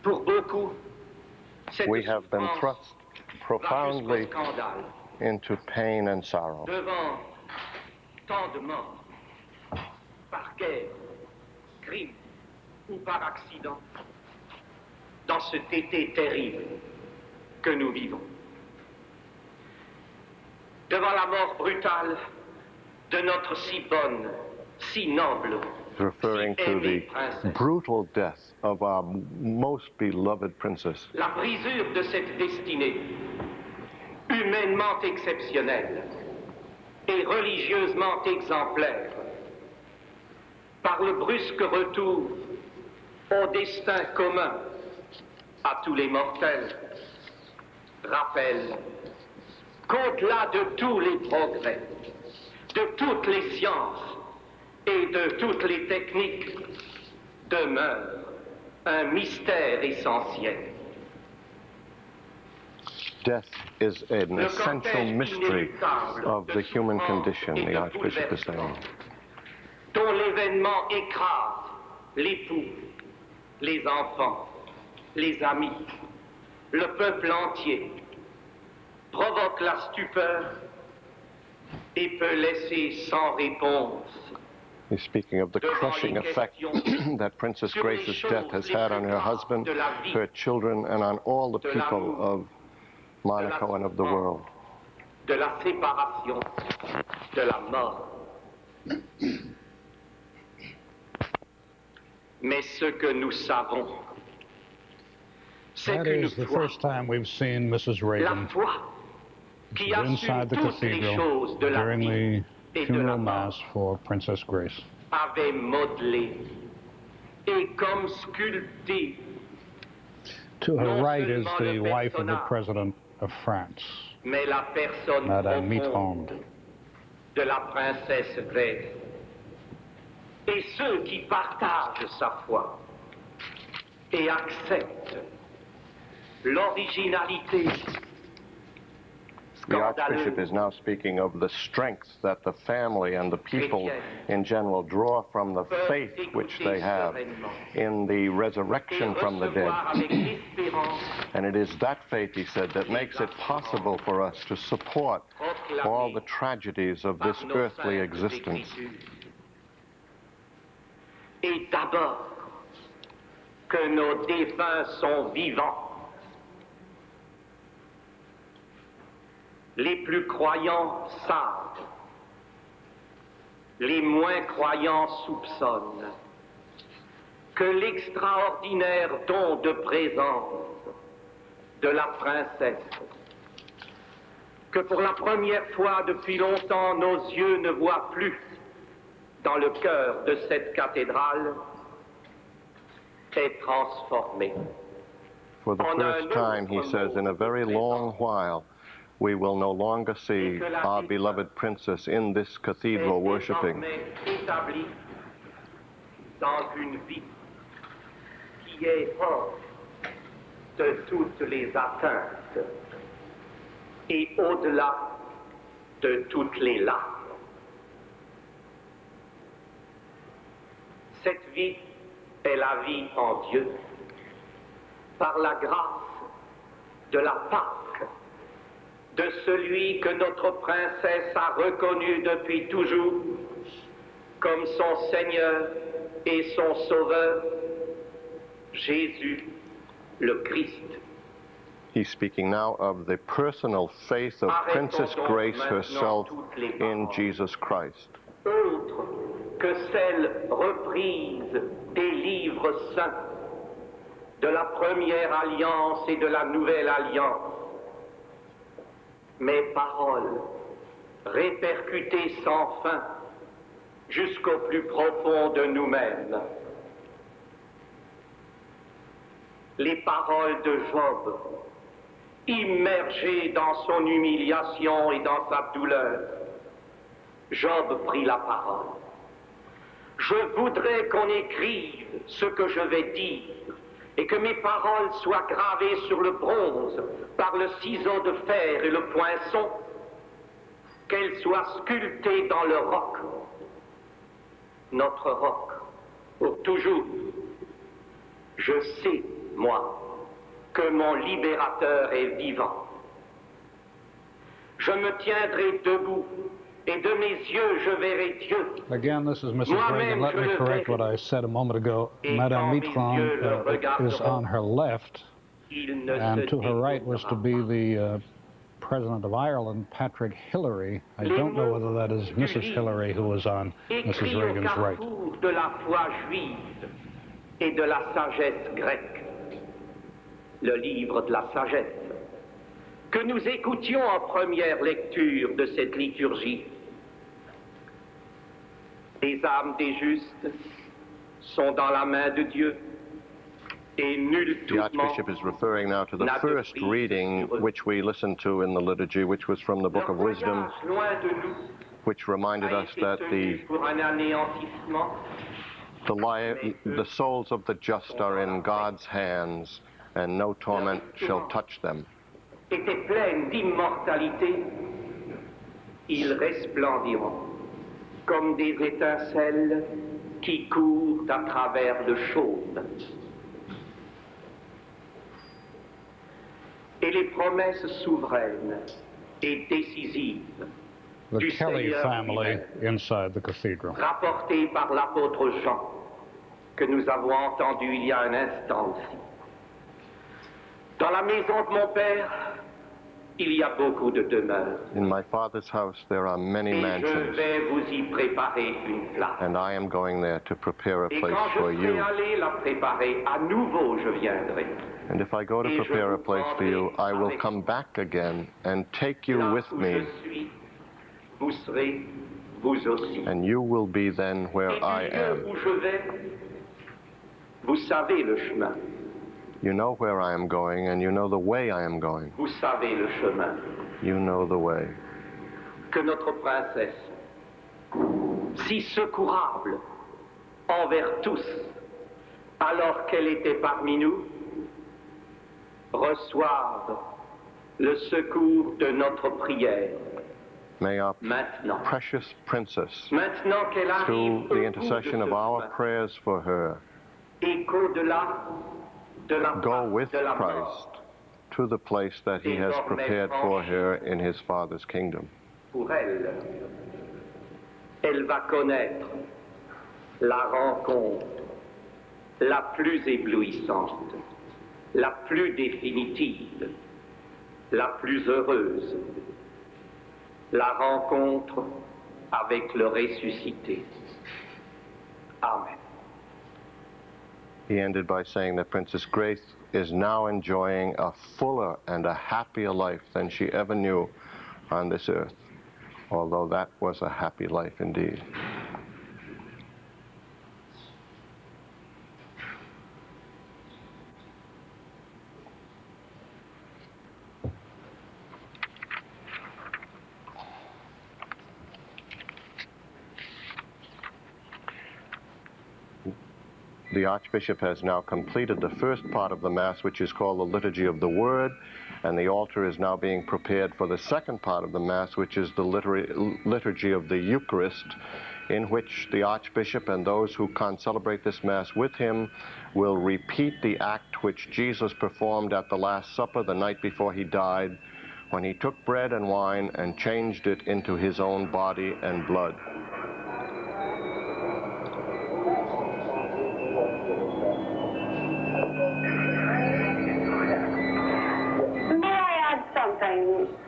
Pour beaucoup, cette we have been thrust profoundly into pain and sorrow. devant tant de morts, par guerre, crime ou par accident, dans cet été terrible que nous vivons. Devant la mort brutale de notre si bonne, si noble, referring to the brutal death of our most beloved princess. La brisure de cette destinée, humainement exceptionnelle et religieusement exemplaire, par le brusque retour au destin commun à tous les mortels, rappelle qu'au-delà de tous les progrès, de toutes les sciences et de toutes les techniques, demeure un mystère essentiel. Death is an essential mystery of the human condition, the Archbishop is saying. dont l'événement écrase l'époux, les enfants, les amis, le peuple entier, provoque la stupeur et peut laisser sans réponse He's speaking of the crushing effect <clears throat> that Princess Grace's death has had on her husband, de la vie, her children, and on all the people of Monaco and of the world. de la séparation, de la mort. Mais ce que nous savons, c'est That qu'une the first time we've seen Mrs. la Reagan foi, qui assume inside the toutes les cathedral choses de la during vie the et de la funeral mass for Princess Grace. avait modelé et comme sculpté To her right is the wife of the President of France, mais la personne Madame Mitterrand. de la princesse Grace. Et ceux qui partagent sa foi et acceptent l'originalité The Archbishop is now speaking of the strength that the family and the people in general draw from the faith which they have in the resurrection from the dead. recevoir avec espérance And it is that faith, he said, that makes it possible for us to support all the tragedies of this earthly existence. Et d'abord, que nos défunts sont vivants. Les plus croyants savent, les moins croyants soupçonnent que l'extraordinaire don de présence de la princesse, que pour la première fois depuis longtemps nos yeux ne voient plus dans le cœur de cette cathédrale, est transformé. For the first time, he says, in a very long while, we will no longer see our beloved princess in this cathedral hors de toutes les atteintes et au-delà de toutes les larmes. Cette vie est la vie en Dieu, par la grâce de la Pâque, de celui que notre princesse a reconnu depuis toujours comme son Seigneur et son Sauveur, Jésus le Christ. He's speaking now of the personal faith of Princess Grace herself in Jesus Christ. autre que celle reprise des livres saints de la première alliance et de la nouvelle alliance. Mes paroles, répercutées sans fin jusqu'au plus profond de nous-mêmes. Les paroles de Job, immergées dans son humiliation et dans sa douleur, Job prit la parole. Je voudrais qu'on écrive ce que je vais dire et que mes paroles soient gravées sur le bronze par le ciseau de fer et le poinçon, qu'elles soient sculptées dans le roc, notre roc, pour toujours. Je sais, moi, que mon libérateur est vivant. Je me tiendrai debout et de mes yeux je verrai Dieu. Again, this is Mrs. Reagan. Let me correct what I said a moment ago. Madame Mitterrand uh, is on her left, and to her right was to be the uh, President of Ireland, Patrick Hillery. I don't know whether that is Mrs. Hillery who was on Mrs. Reagan's right. de la foi juive et de la sagesse grecque. Le livre de la sagesse. Que nous écoutions en première lecture de cette liturgie. Les âmes des justes sont dans la main de Dieu. The Archbishop is referring now to the first reading which we listened to in the liturgy, which was from the Book of Wisdom, which reminded us that the, the, li- the souls of the just are in God's hands, and no torment shall touch them. étaient pleines d'immortalité, ils resplendiront comme des étincelles qui courent à travers le chaume. Et les promesses souveraines et décisives The du Kelly Seigneur family inside the cathedral. rapportées par l'apôtre Jean, que nous avons entendu il y a un instant aussi. Dans la maison de mon Père, il y a beaucoup de demeures. In my Father's house there are many Et je mansions, vais vous y préparer une place. and I am going there to prepare a Et place quand for you. préparer, à nouveau je viendrai. And if I go to prepare a place for you, I will come back again and take you with me, suis, vous serez vous aussi. and you will be then where Et I am. je vais, vous savez le chemin. You know where I am going, and you know the way I am going. Vous savez le chemin. You know the way. Que notre princesse, si secourable envers tous, alors qu'elle était parmi nous, reçoive le secours de notre prière. May our Maintenant, precious princess, maintenant through the intercession of our prayers for her, et qu'au-delà go with Christ to the place that he has prepared for her in his Father's kingdom. pour elle, elle va connaître la rencontre la plus éblouissante, la plus définitive, la plus heureuse, la rencontre avec le ressuscité. Amen. He ended by saying that Princess Grace is now enjoying a fuller and a happier life than she ever knew on this earth, although that was a happy life indeed. The Archbishop has now completed the first part of the Mass, which is called the Liturgy of the Word, and the altar is now being prepared for the second part of the Mass, which is the litur- Liturgy of the Eucharist, in which the Archbishop and those who can celebrate this Mass with him will repeat the act which Jesus performed at the Last Supper the night before he died, when he took bread and wine and changed it into his own body and blood.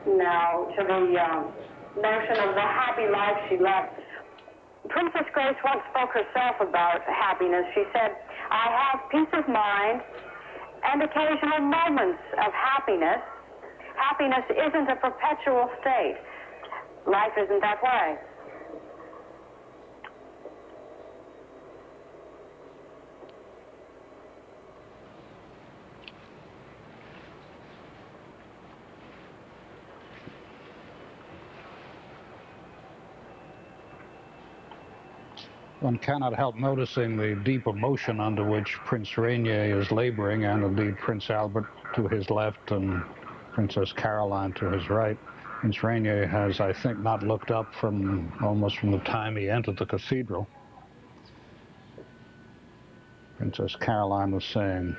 Now to the um, notion of the happy life she led? Princess Grace once spoke herself about happiness. She said, I have peace of mind and occasional moments of happiness. Happiness isn't a perpetual state. Life isn't that way. One cannot help noticing the deep emotion under which Prince Rainier is laboring, and indeed Prince Albert to his left and Princess Caroline to his right. Prince Rainier has, I think, not looked up from almost from the time he entered the cathedral. Princess Caroline was saying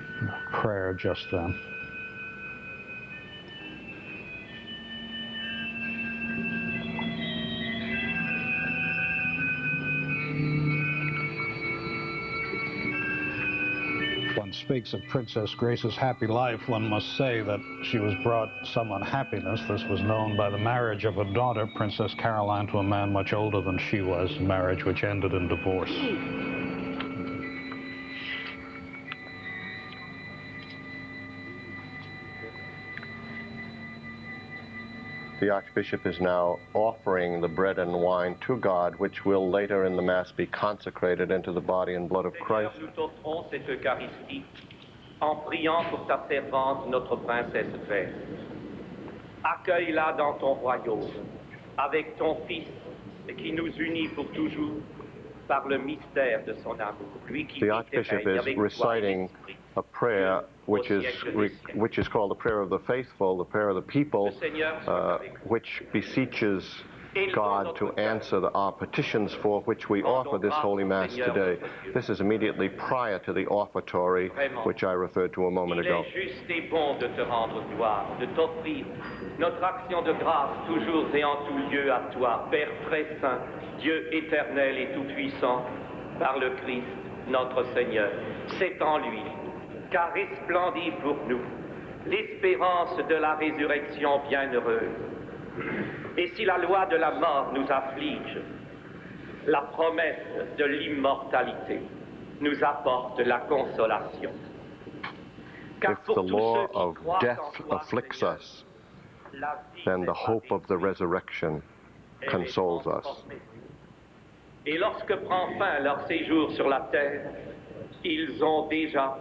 prayer just then. Speaks of Princess Grace's happy life, one must say that she was brought some unhappiness. This was known by the marriage of her daughter, Princess Caroline, to a man much older than she was, marriage which ended in divorce. The Archbishop is now offering the bread and wine to God, which will later in the Mass be consecrated into the body and blood of Christ. Seigneur, nous t'offrons cette Eucharistie en priant pour ta servante, notre princesse verte. Accueille-la dans ton royaume, avec ton Fils, qui nous unit pour toujours par le mystère de son amour. Lui qui The Archbishop is avec toi et reciting a prayer which is re- which is called the prayer of the faithful, the prayer of the people, uh, which beseeches God to answer the, our petitions for which we offer this Holy Mass today. This is immediately prior to the offertory, which I referred to a moment ago. est juste et bon de te rendre gloire, de t'offrir notre action de grâce toujours et en tout lieu à toi, Père très saint, Dieu éternel et tout-puissant, par le Christ, notre Seigneur. C'est en lui qu'a resplendi pour nous l'espérance de la résurrection bienheureuse. Et si la loi de la mort nous afflige, la promesse de l'immortalité nous apporte la consolation. Car If the law of death afflicts us, then the hope of the resurrection consoles us. Et lorsque prend fin leur séjour sur la terre, ils ont déjà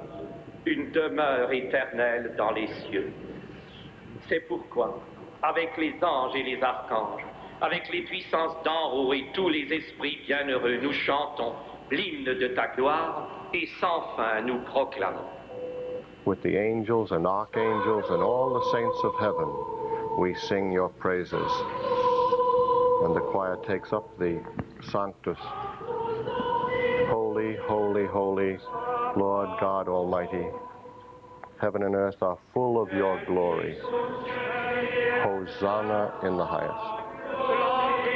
une demeure éternelle dans les cieux. C'est pourquoi, avec les anges et les archanges, avec les puissances d'en haut et tous les esprits bienheureux, nous chantons l'hymne de ta gloire et sans fin nous proclamons. With the angels and archangels and all the saints of heaven, we sing your praises. And the choir takes up the Sanctus. Holy, holy, Lord God Almighty. Heaven and earth are full of your glory. Hosanna in the highest.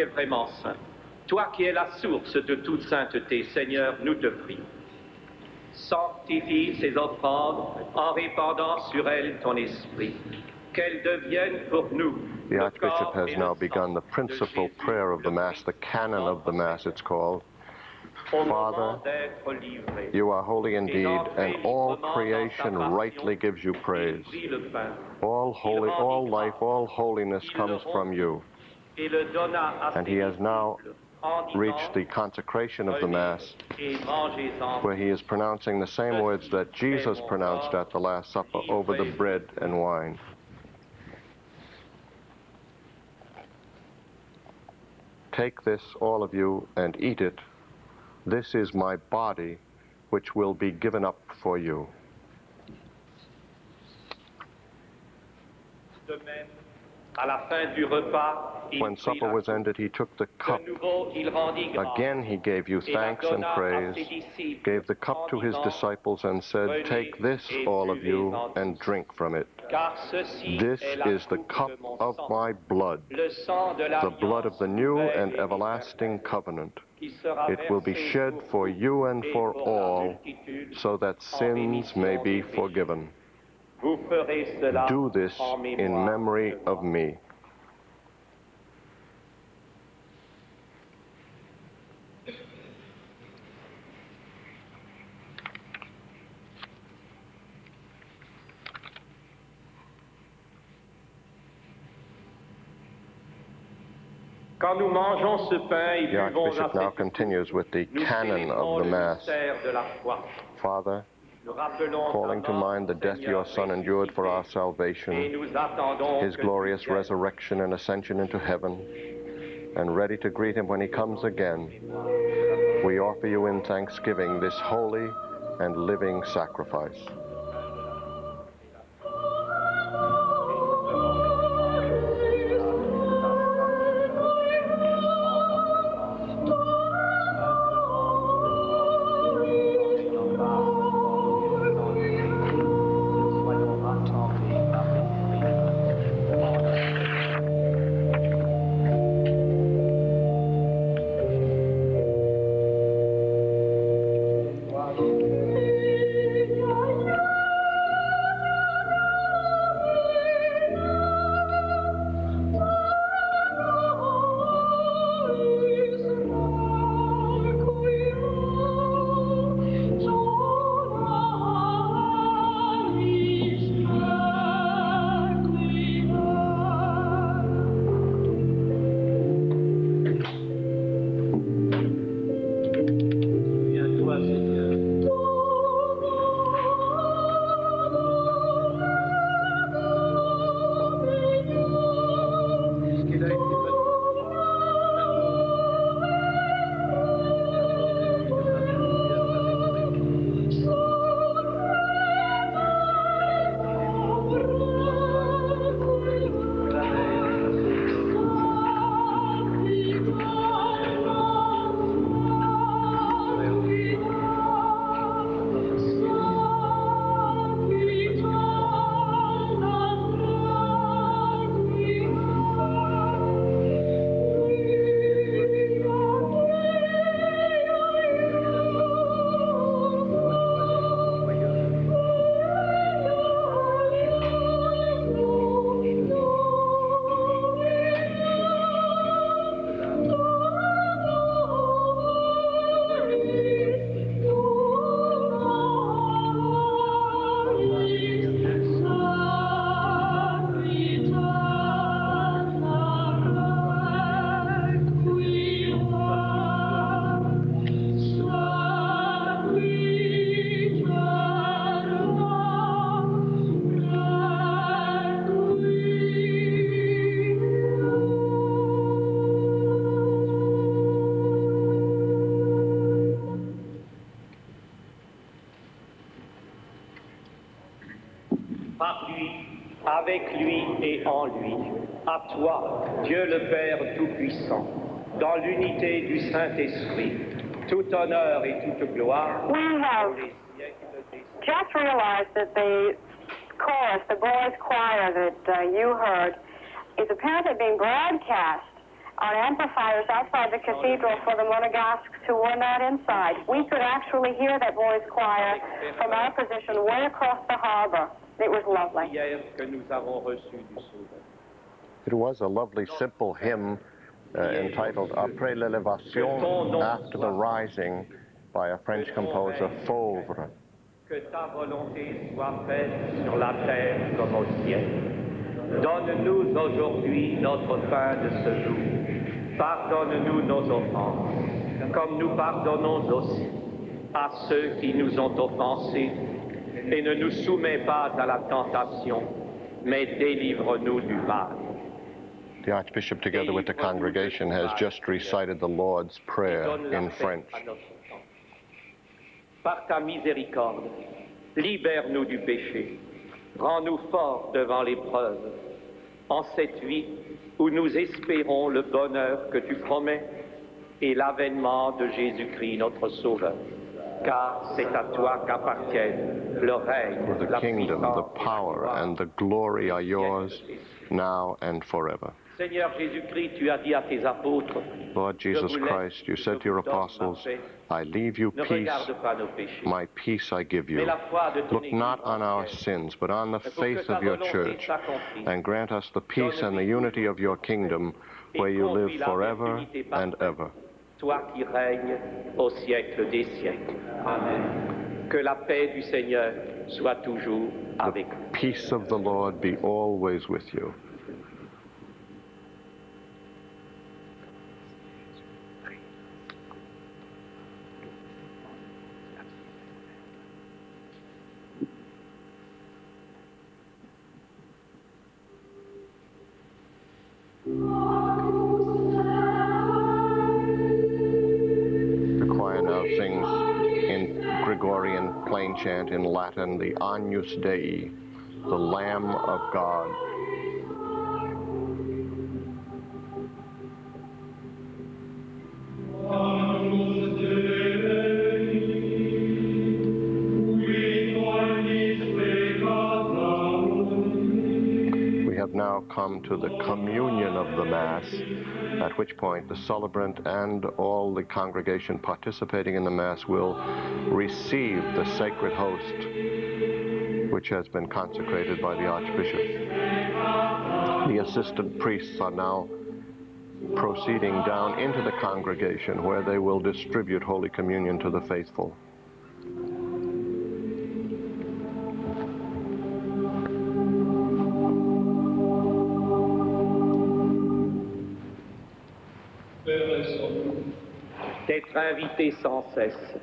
Toi qui es vraiment saint, toi qui es la source de toute sainteté, Seigneur, nous te prions. Sanctifie ces offrandes en répandant sur elles ton esprit, qu'elles deviennent pour nous The Archbishop has now begun the principal prayer of the Mass, the canon of the Mass, it's called. Father, moment d'être livré, You are holy indeed, and all creation rightly gives you praise. prit le pain All holy, all life, all holiness comes from you. And he has now reached the consecration of the Mass, where he is pronouncing the same words that Jesus pronounced at the Last Supper over the bread and wine. Take this, all of you, and eat it. This is my body, which will be given up for you. De même, à la fin du repas, il When supper was ended, he took the cup. De nouveau, il rendit grâce Again, he gave you thanks and praise, gave the cup to his disciples, and said, Take this, all of you, and drink from it. This is the cup of my blood, le sang de the blood of the new and everlasting covenant. It will be shed for you and for all, so that sins may be forgiven. Do this in memory of me. The Archbishop now continues with the canon of the Mass. Father, calling to mind the death your Son endured for our salvation, his glorious resurrection and ascension into heaven, and ready to greet him when he comes again, we offer you in thanksgiving this holy and living sacrifice. Being broadcast on amplifiers outside the cathedral for the Monegasques who were not inside. We could actually hear that boys' choir from our position way across the harbor. It was lovely. prières que nous avons reçues du Sauveur. It was a lovely, simple hymn uh, entitled Après l'Élévation, After the Rising, by a French composer, Fauré. Donne-nous aujourd'hui notre pain de ce jour. Pardonne-nous nos offenses, comme nous pardonnons aussi à ceux qui nous ont offensés. Et ne nous soumets pas à la tentation, mais délivre-nous du mal. The Archbishop, together with the congregation, has just recited the Lord's Prayer in French. Par ta miséricorde, libère-nous du péché. Rends-nous forts devant l'épreuve. En cette vie où nous espérons le bonheur que tu promets et l'avènement de Jésus-Christ, notre Sauveur. Car c'est à toi qu'appartiennent le règne, the la kingdom, the puissance et la power, gloire. and the glory are yours now and forever. Seigneur Jésus-Christ, tu as dit à tes apôtres, Lord Jesus Christ, you said to your apostles, I leave you peace, regarde pas nos péchés, my peace I give you. la foi de ton Look not on our sins, but on the faith of your church, and grant us the peace and the unity of your kingdom, where you live forever and ever. toi qui règnes au siècle des siècles. Amen. Que la paix du Seigneur soit toujours avec vous. Peace of the Lord be always with you. The choir now sings in Gregorian plain chant in Latin the Agnus Dei, the Lamb of God. Come to the communion of the Mass, at which point the celebrant and all the congregation participating in the Mass will receive the sacred host, which has been consecrated by the Archbishop. The assistant priests are now proceeding down into the congregation where they will distribute Holy Communion to the faithful. D'être invités sans cesse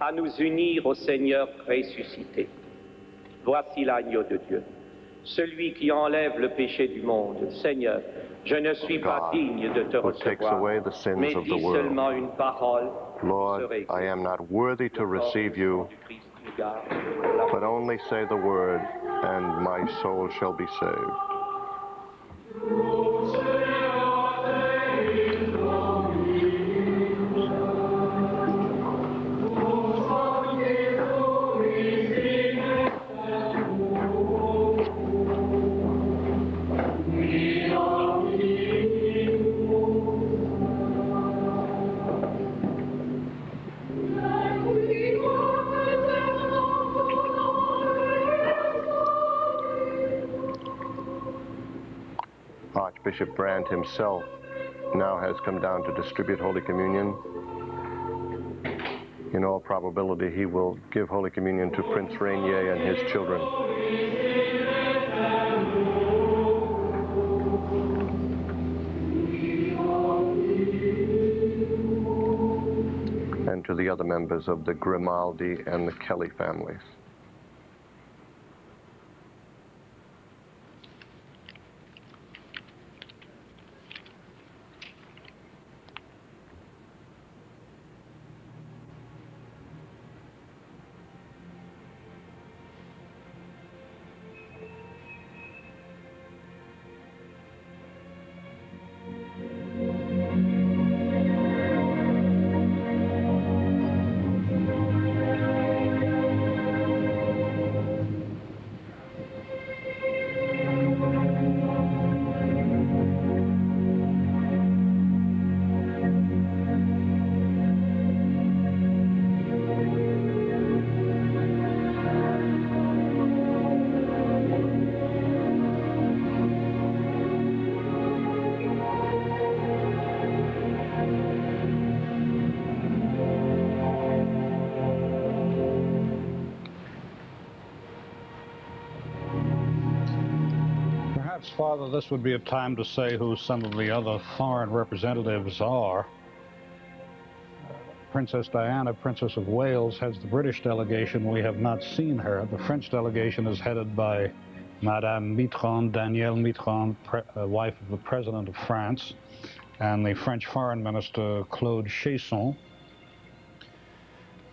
à nous unir au Seigneur ressuscité. Voici l'agneau de Dieu, celui qui enlève le péché du monde. Seigneur, je ne suis pas digne de te recevoir, mais dis seulement une parole. Lord, I am not worthy to receive you, but only say the word, and my soul shall be saved. Archbishop Brand himself now has come down to distribute Holy Communion. In all probability, he will give Holy Communion to Prince Rainier and his children. And to the other members of the Grimaldi and the Kelly families. Father, this would be a time to say who some of the other foreign representatives are. Princess Diana, Princess of Wales, heads the British delegation. We have not seen her. The French delegation is headed by Madame Mitterrand, Danielle Mitterrand, uh, wife of the President of France, and the French Foreign Minister Claude Cheysson.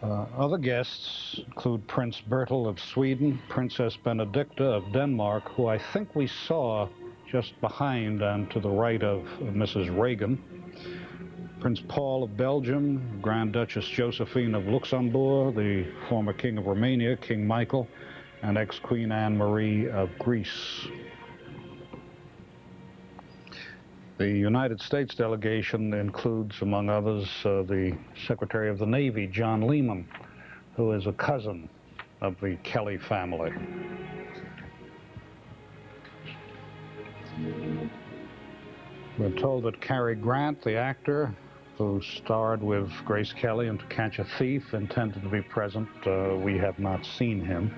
Uh, other guests include Prince Bertil of Sweden, Princess Benedicta of Denmark, who I think we saw just behind and to the right of, of Mrs. Reagan, Prince Paul of Belgium, Grand Duchess Josephine of Luxembourg, the former King of Romania, King Michael, and ex-Queen Anne Marie of Greece. The United States delegation includes, among others, uh, the Secretary of the Navy, John Lehman, who is a cousin of the Kelly family. We're told that Cary Grant, the actor who starred with Grace Kelly in To Catch a Thief, intended to be present. Uh, we have not seen him.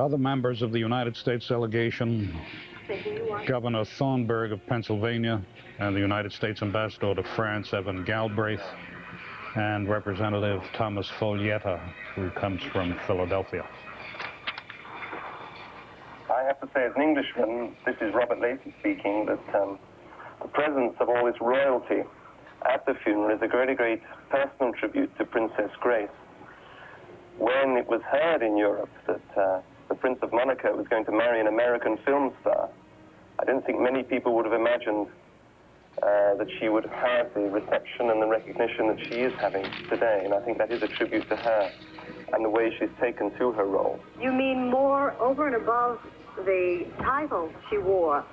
Other members of the United States delegation, Governor Thornburgh of Pennsylvania, and the United States Ambassador to France, Evan Galbraith, and Representative Thomas Foglietta, who comes from Philadelphia. I have to say, as an Englishman, this is Robert Lacey speaking, that um, the presence of all this royalty at the funeral is a very great personal tribute to Princess Grace. When it was heard in Europe that uh, the Prince of Monaco was going to marry an American film star, I don't think many people would have imagined uh, that she would have had the reception and the recognition that she is having today. And I think that is a tribute to her and the way she's taken to her role. You mean more over and above the title she wore?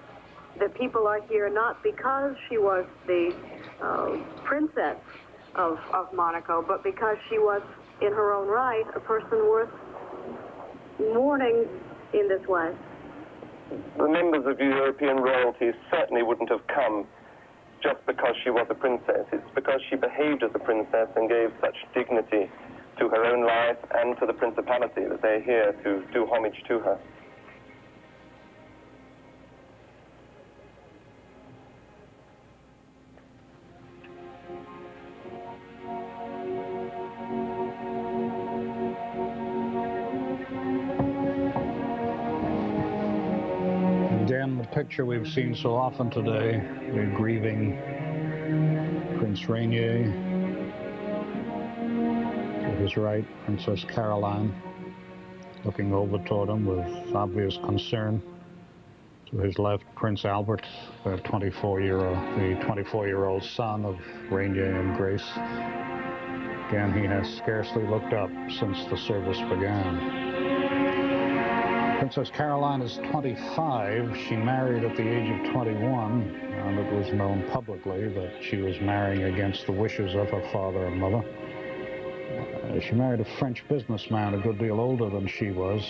That people are here not because she was the uh, princess of, of Monaco, but because she was, in her own right, a person worth mourning in this way. The members of European royalty certainly wouldn't have come just because she was a princess. It's because she behaved as a princess and gave such dignity to her own life and to the principality that they're here to do homage to her. Picture we've seen so often today, the grieving Prince Rainier. To his right, Princess Caroline, looking over toward him with obvious concern. To his left, Prince Albert, the 24-year-old, the 24-year-old son of Rainier and Grace. Again, he has scarcely looked up since the service began. Princess Caroline is 25. She married at the age of 21, and it was known publicly that she was marrying against the wishes of her father and mother. Uh, she married a French businessman a good deal older than she was.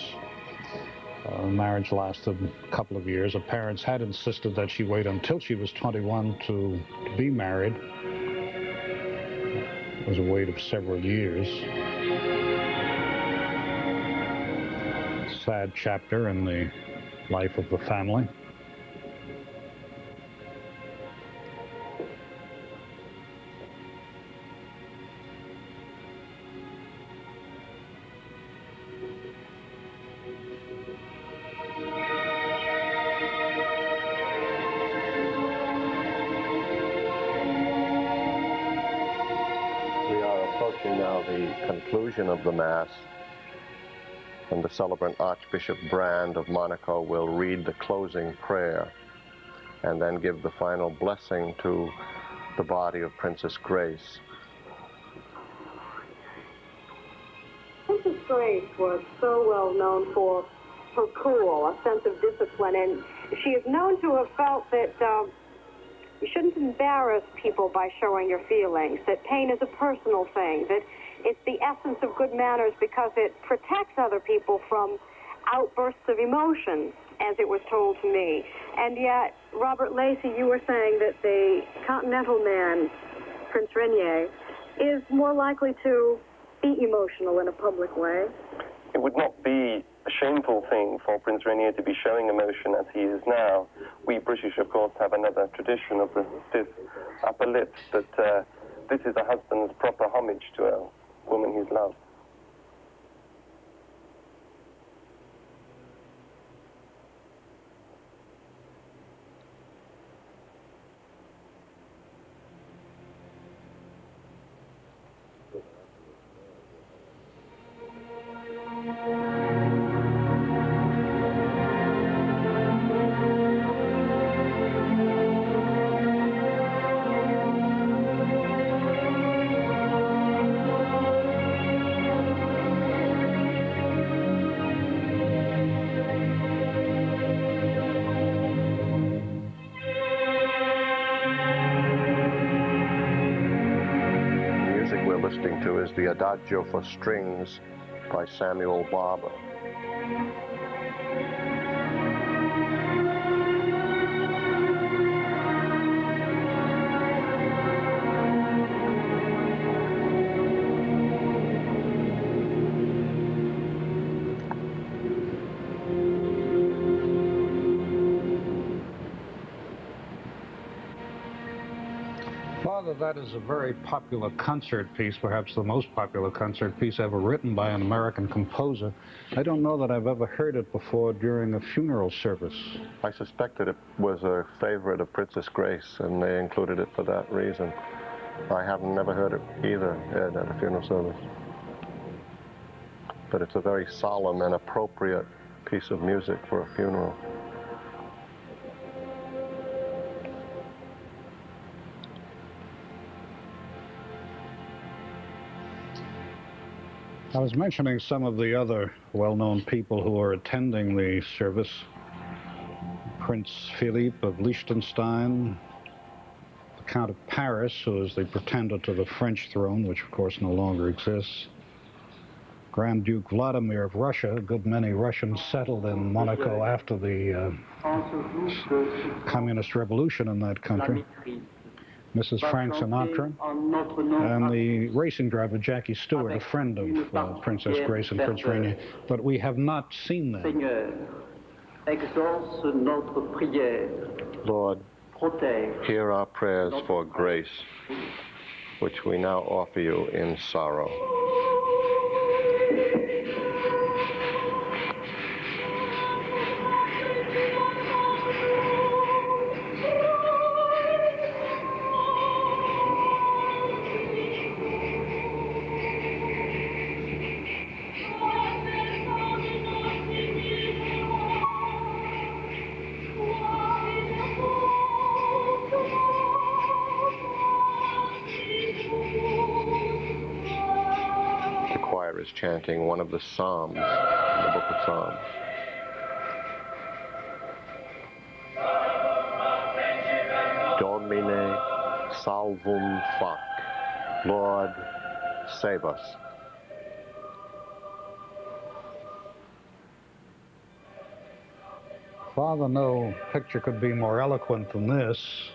Uh, marriage lasted a couple of years. Her parents had insisted that she wait until she was 21 to, to be married. It was a wait of several years. Sad chapter in the life of the family. We are approaching now the conclusion of the Mass, and the celebrant Archbishop Brand of Monaco will read the closing prayer and then give the final blessing to the body of Princess Grace. Princess Grace was so well known for her cool, a sense of discipline, and she is known to have felt that um, you shouldn't embarrass people by showing your feelings, that pain is a personal thing, that it's the essence of good manners because it protects other people from outbursts of emotion, as it was told to me. And yet, Robert Lacey, you were saying that the continental man, Prince Rainier, is more likely to be emotional in a public way. It would not be a shameful thing for Prince Rainier to be showing emotion as he is now. We British, of course, have another tradition of the stiff upper lip, but uh, this is a husband's proper homage to a woman he's loved. Adagio for Strings by Samuel Barber. That is a very popular concert piece, perhaps the most popular concert piece ever written by an American composer. I don't know that I've ever heard it before during a funeral service. I suspect that it was a favorite of Princess Grace, and they included it for that reason. I haven't never heard it either, Ed, at a funeral service. But it's a very solemn and appropriate piece of music for a funeral. I was mentioning some of the other well-known people who are attending the service. Prince Philippe of Liechtenstein, the Count of Paris, who is the pretender to the French throne, which of course no longer exists. Grand Duke Vladimir of Russia, a good many Russians settled in Monaco after the uh, communist revolution in that country. Mrs. Frank Sinatra, and the racing driver Jackie Stewart, a friend of uh, Princess Grace and Prince Rainier. But we have not seen them. Lord, hear our prayers for grace, which we now offer you in sorrow. Chanting one of the Psalms, in the book of Psalms. Domine salvum fac. Lord, save us. Father, no picture could be more eloquent than this,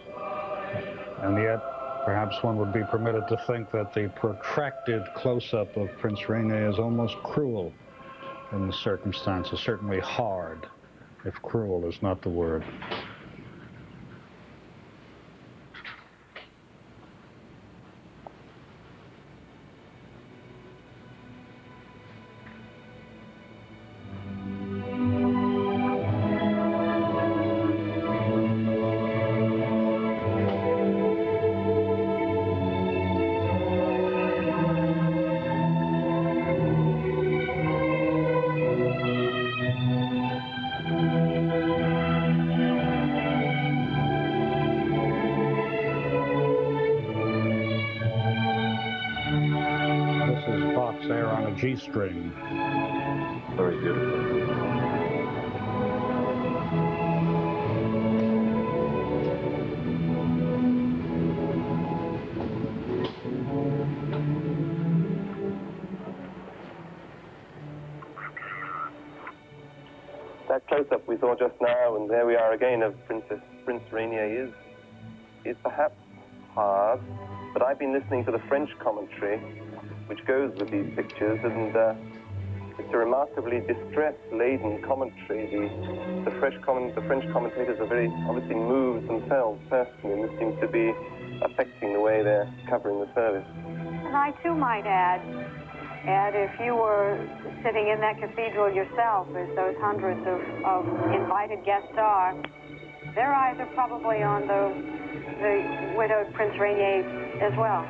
and yet perhaps one would be permitted to think that the protracted close-up of Prince Rainier is almost cruel in the circumstances, certainly hard, if cruel is not the word. String. Very beautiful. That close-up we saw just now, and there we are again of Princess Prince Rainier is is perhaps hard, but I've been listening to the French commentary, which goes with these pictures, and uh, it's a remarkably distress-laden commentary. The the French comment, the French commentators are very obviously moved themselves personally, and this seems to be affecting the way they're covering the service. And I too might add, Ed, if you were sitting in that cathedral yourself, as those hundreds of, of invited guests are, their eyes are probably on the, the widowed Prince Rainier as well.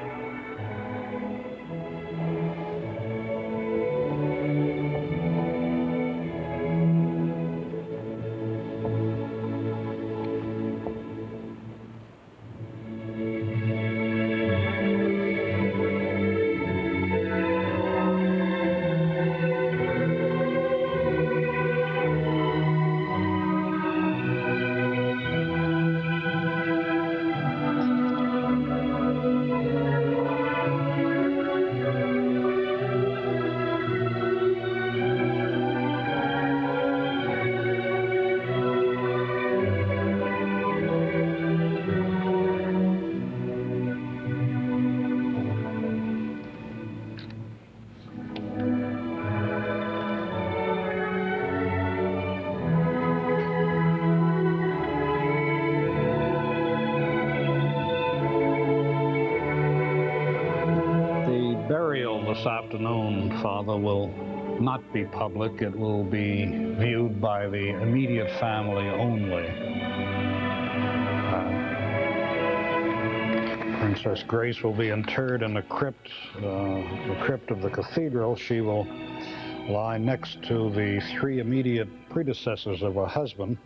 Father, will not be public. It will be viewed by the immediate family only. Uh, Princess Grace will be interred in the crypt, uh, the crypt of the cathedral. She will lie next to the three immediate predecessors of her husband,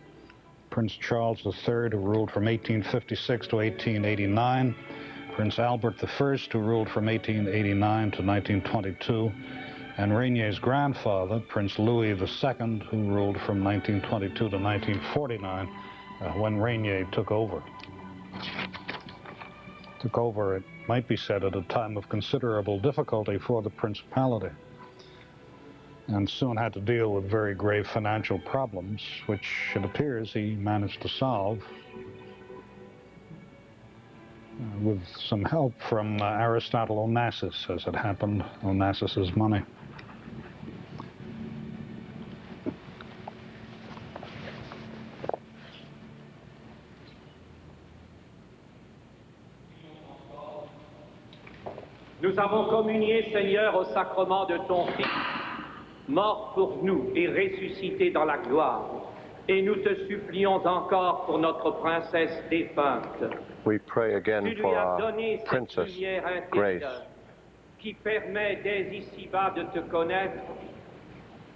Prince Charles III, who ruled from 1856 to 1889, Prince Albert I, who ruled from 1889 to 1922, and Rainier's grandfather, Prince Louis II, who ruled from 1922 to 1949, uh, when Rainier took over. Took over, it might be said, at a time of considerable difficulty for the principality and soon had to deal with very grave financial problems, which it appears he managed to solve uh, with some help from uh, Aristotle Onassis, as it happened, Onassis's money. Nous avons communié, Seigneur, au sacrement de ton Fils mort pour nous et ressuscité dans la gloire. Et nous te supplions encore pour notre princesse défunte. We pray again tu lui for as our donné cette princess, lumière Grace. qui permet dès ici-bas de te connaître.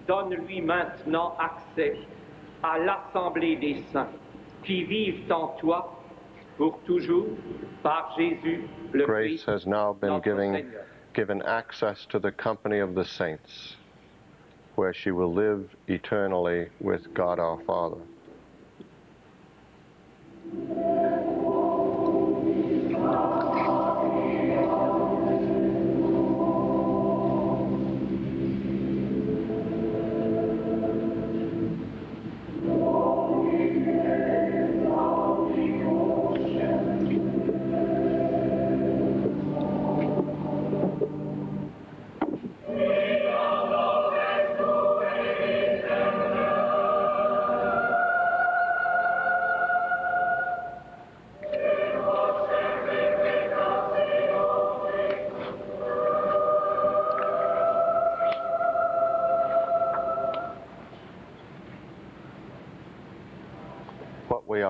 Donne-lui maintenant accès à l'assemblée des saints qui vivent en toi Grace has now been giving, given access to the company of the saints, where she will live eternally with God our Father. What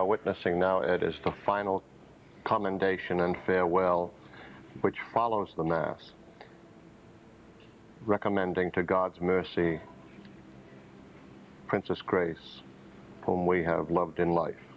are witnessing now, Ed, is the final commendation and farewell which follows the Mass, recommending to God's mercy Princess Grace, whom we have loved in life.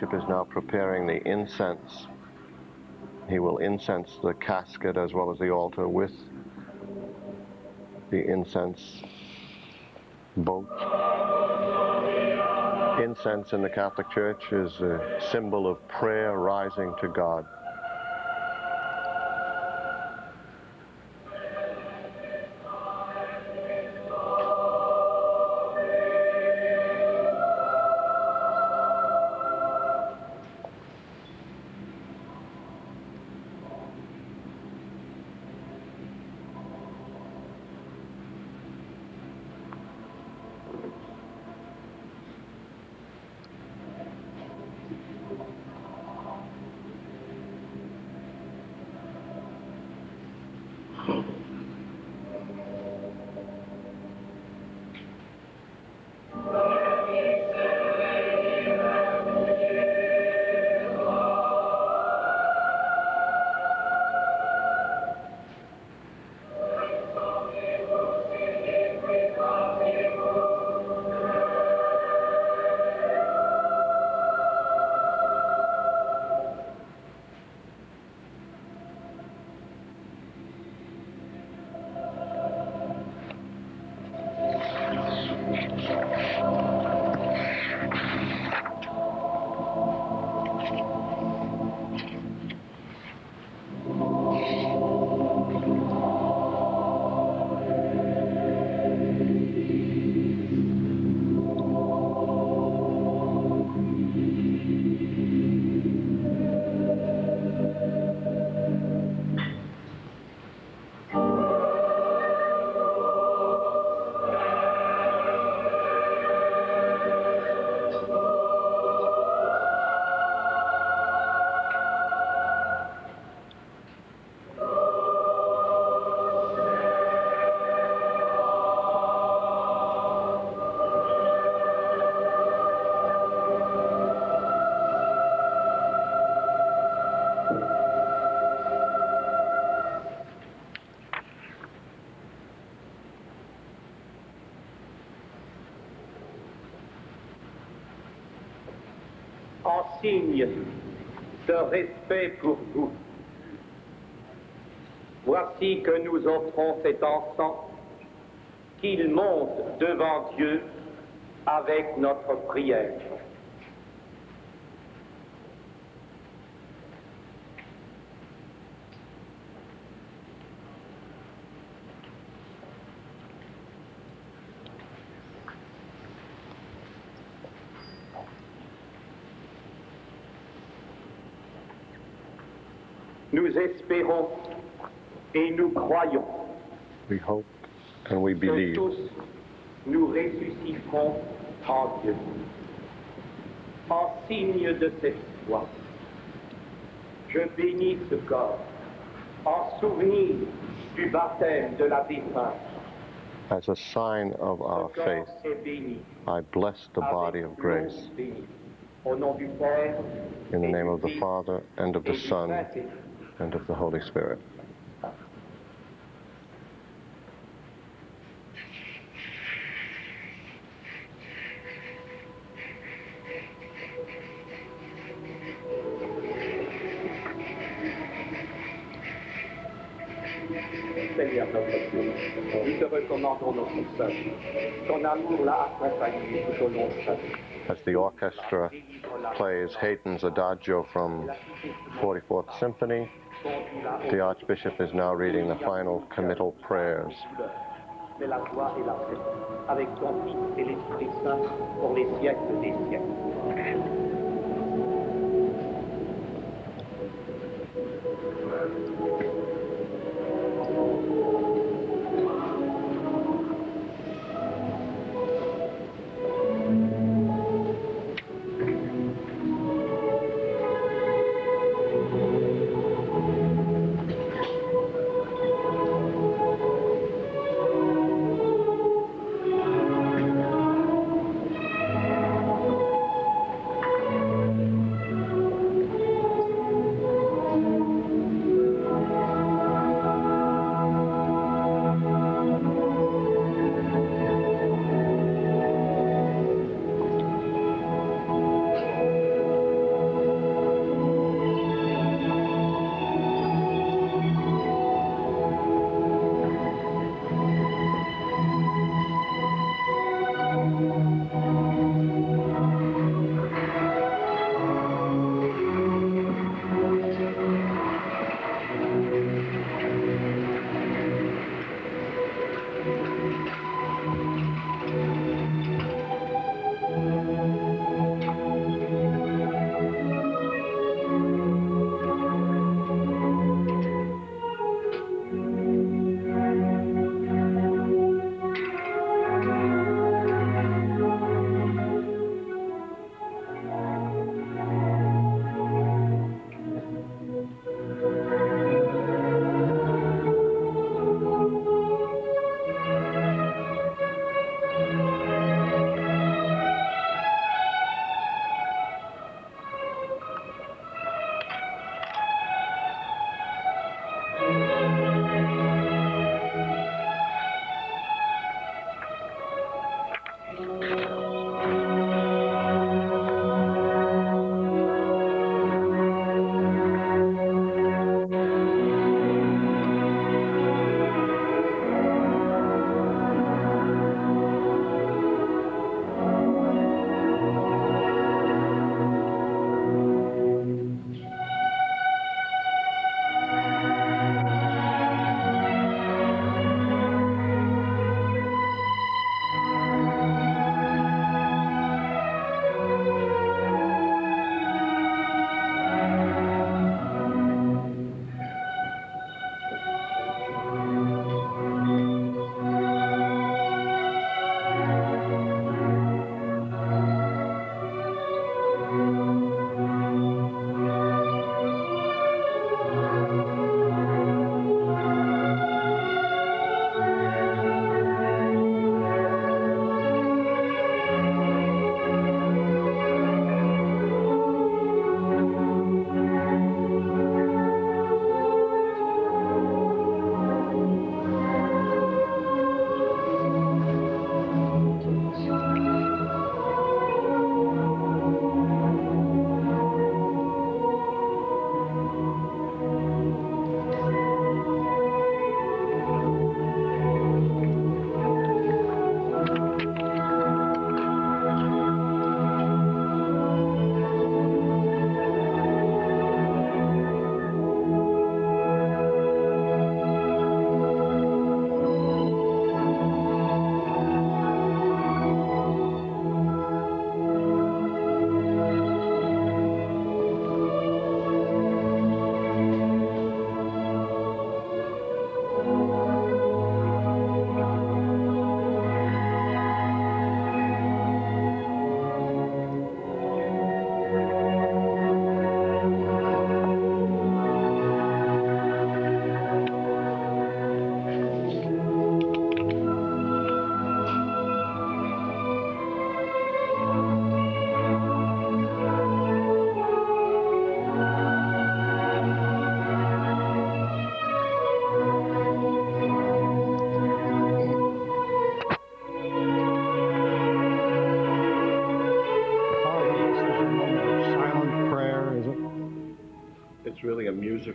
Archbishop is now preparing the incense. He will incense the casket as well as the altar with the incense boat. Incense in the Catholic Church is a symbol of prayer rising to God. Cet encens qu'il monte devant Dieu avec notre prière. Nous espérons et nous croyons We hope and we believe nous ressusciterons en Dieu. En signe de cette foi, je bénis ce corps en souvenir du baptême de la as a sign of our faith. corps est béni. I bless the body of grace béni. Au nom du Père, in the name of the Father and of the Son and of the Holy Spirit. As the orchestra plays Haydn's Adagio from 44th Symphony, the Archbishop is now reading the final committal prayers. Avec ton et l'Esprit Saint pour les siècles des siècles.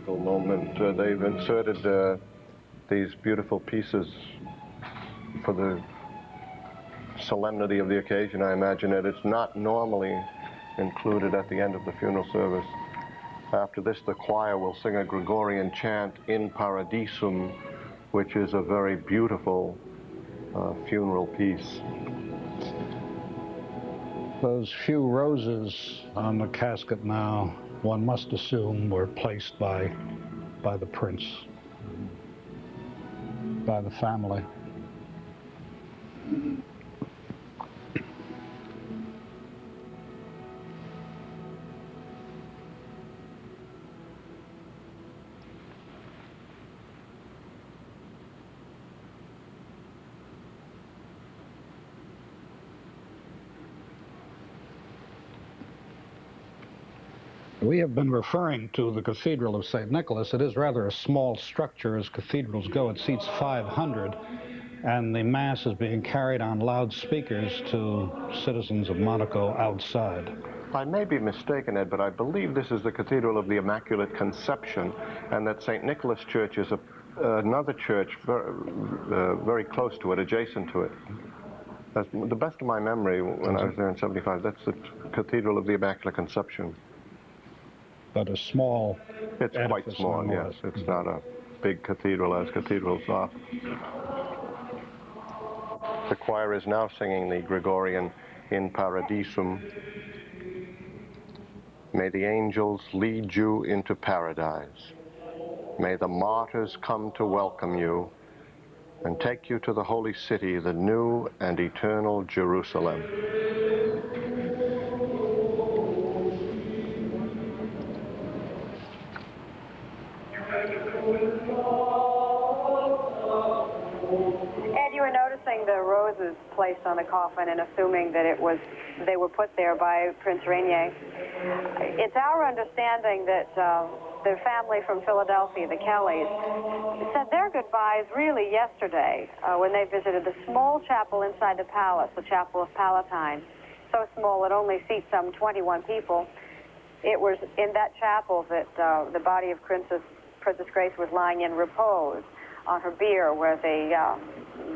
A musical moment. Uh, they've inserted uh, these beautiful pieces for the solemnity of the occasion, I imagine it. It's not normally included at the end of the funeral service. After this, the choir will sing a Gregorian chant in Paradisum, which is a very beautiful uh, funeral piece. Those few roses on the casket now, one must assume, were placed by, by the prince, by the family. We have been referring to the Cathedral of St. Nicholas. It is rather a small structure as cathedrals go. It seats 500, and the Mass is being carried on loudspeakers to citizens of Monaco outside. I may be mistaken, Ed, but I believe this is the Cathedral of the Immaculate Conception, and that St. Nicholas Church is a, another church very, uh, very close to it, adjacent to it. That's the best of my memory when I was there in 75, that's the Cathedral of the Immaculate Conception but a small. It's quite small, yes. It's mm-hmm. not a big cathedral as cathedrals are. The choir is now singing the Gregorian in Paradisum. May the angels lead you into paradise. May the martyrs come to welcome you and take you to the holy city, the new and eternal Jerusalem. Roses placed on the coffin and assuming that it was they were put there by Prince Rainier. It's our understanding that uh, the family from Philadelphia, the Kellys, said their goodbyes really yesterday uh, when they visited the small chapel inside the palace, the Chapel of Palatine. So small it only seats some 21 people. It was in that chapel that uh, the body of Princess, Princess Grace was lying in repose on her bier where the uh,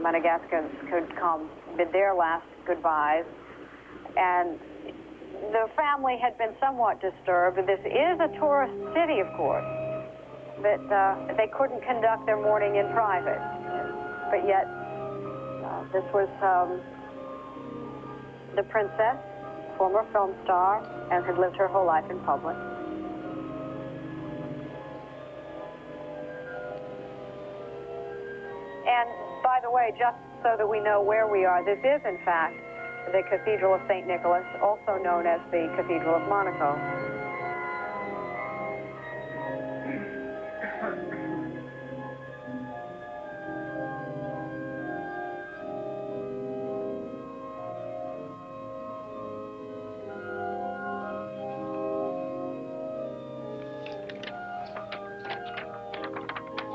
Monegascans could come bid their last goodbyes. And the family had been somewhat disturbed. This is a tourist city, of course, but uh, they couldn't conduct their mourning in private. But yet, uh, this was um, the princess, former film star, and had lived her whole life in public. And by the way, just so that we know where we are, this is, in fact, the Cathedral of St. Nicholas, also known as the Cathedral of Monaco.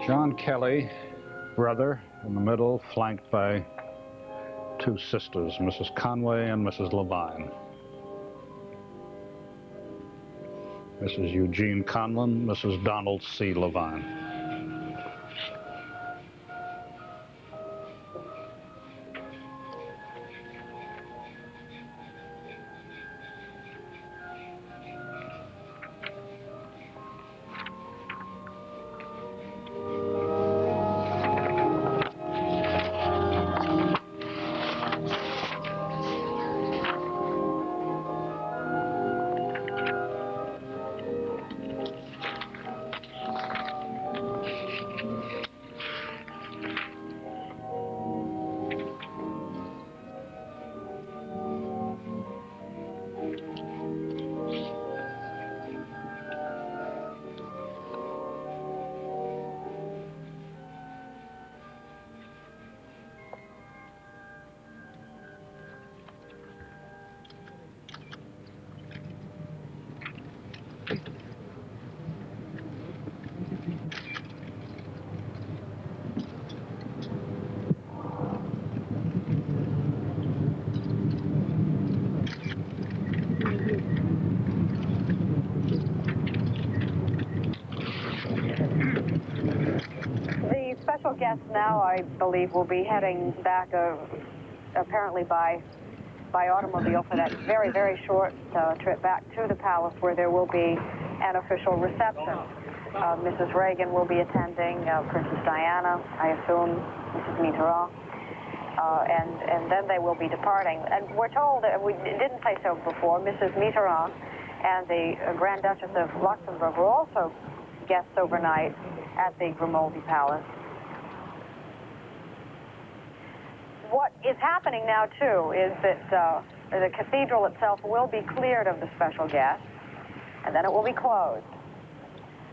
John Kelly brother in the middle, flanked by two sisters, Mrs. Conway and Mrs. Levine. Mrs. Eugene Conlan, Mrs. Donald C. Levine. Believe, will be heading back, uh, apparently by by automobile for that very, very short uh, trip back to the palace where there will be an official reception. Uh, Mrs. Reagan will be attending, uh, Princess Diana, I assume, Mrs. Mitterrand. Uh, and, and then they will be departing. And we're told, that we didn't say so before, Mrs. Mitterrand and the Grand Duchess of Luxembourg were also guests overnight at the Grimaldi Palace. What is happening now, too, is that uh, the cathedral itself will be cleared of the special guests, and then it will be closed.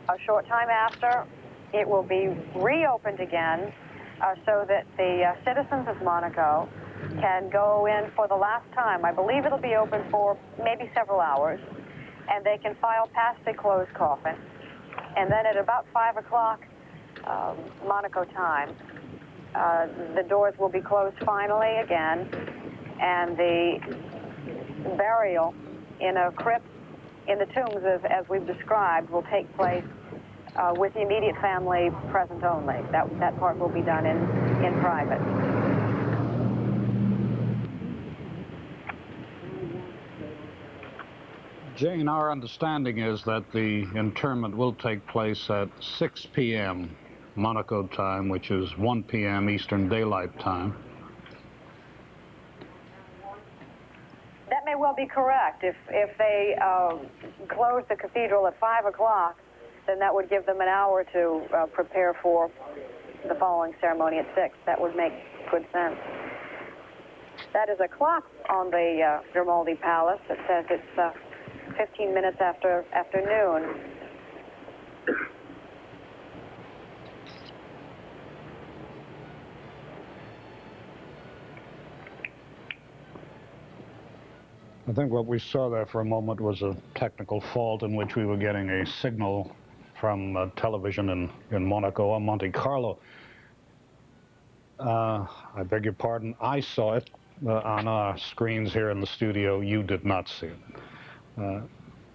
A short time after, it will be reopened again uh, so that the uh, citizens of Monaco can go in for the last time. I believe it'll be open for maybe several hours, and they can file past the closed coffin. And then at about 5 o'clock um, Monaco time, uh, the doors will be closed finally again, and the burial in a crypt in the tombs, as, as we've described, will take place uh, with the immediate family present only. That, that part will be done in, in private. Jane, our understanding is that the interment will take place at 6 p.m. Monaco time, which is 1 p.m. Eastern Daylight Time. That may well be correct. If, if they uh, close the cathedral at 5 o'clock, then that would give them an hour to uh, prepare for the following ceremony at 6. That would make good sense. That is a clock on the uh, Grimaldi Palace that says it's uh, 15 minutes after, after I think what we saw there for a moment was a technical fault in which we were getting a signal from uh, television in, in Monaco or Monte Carlo. Uh, I beg your pardon, I saw it uh, on our screens here in the studio. You did not see it. Uh,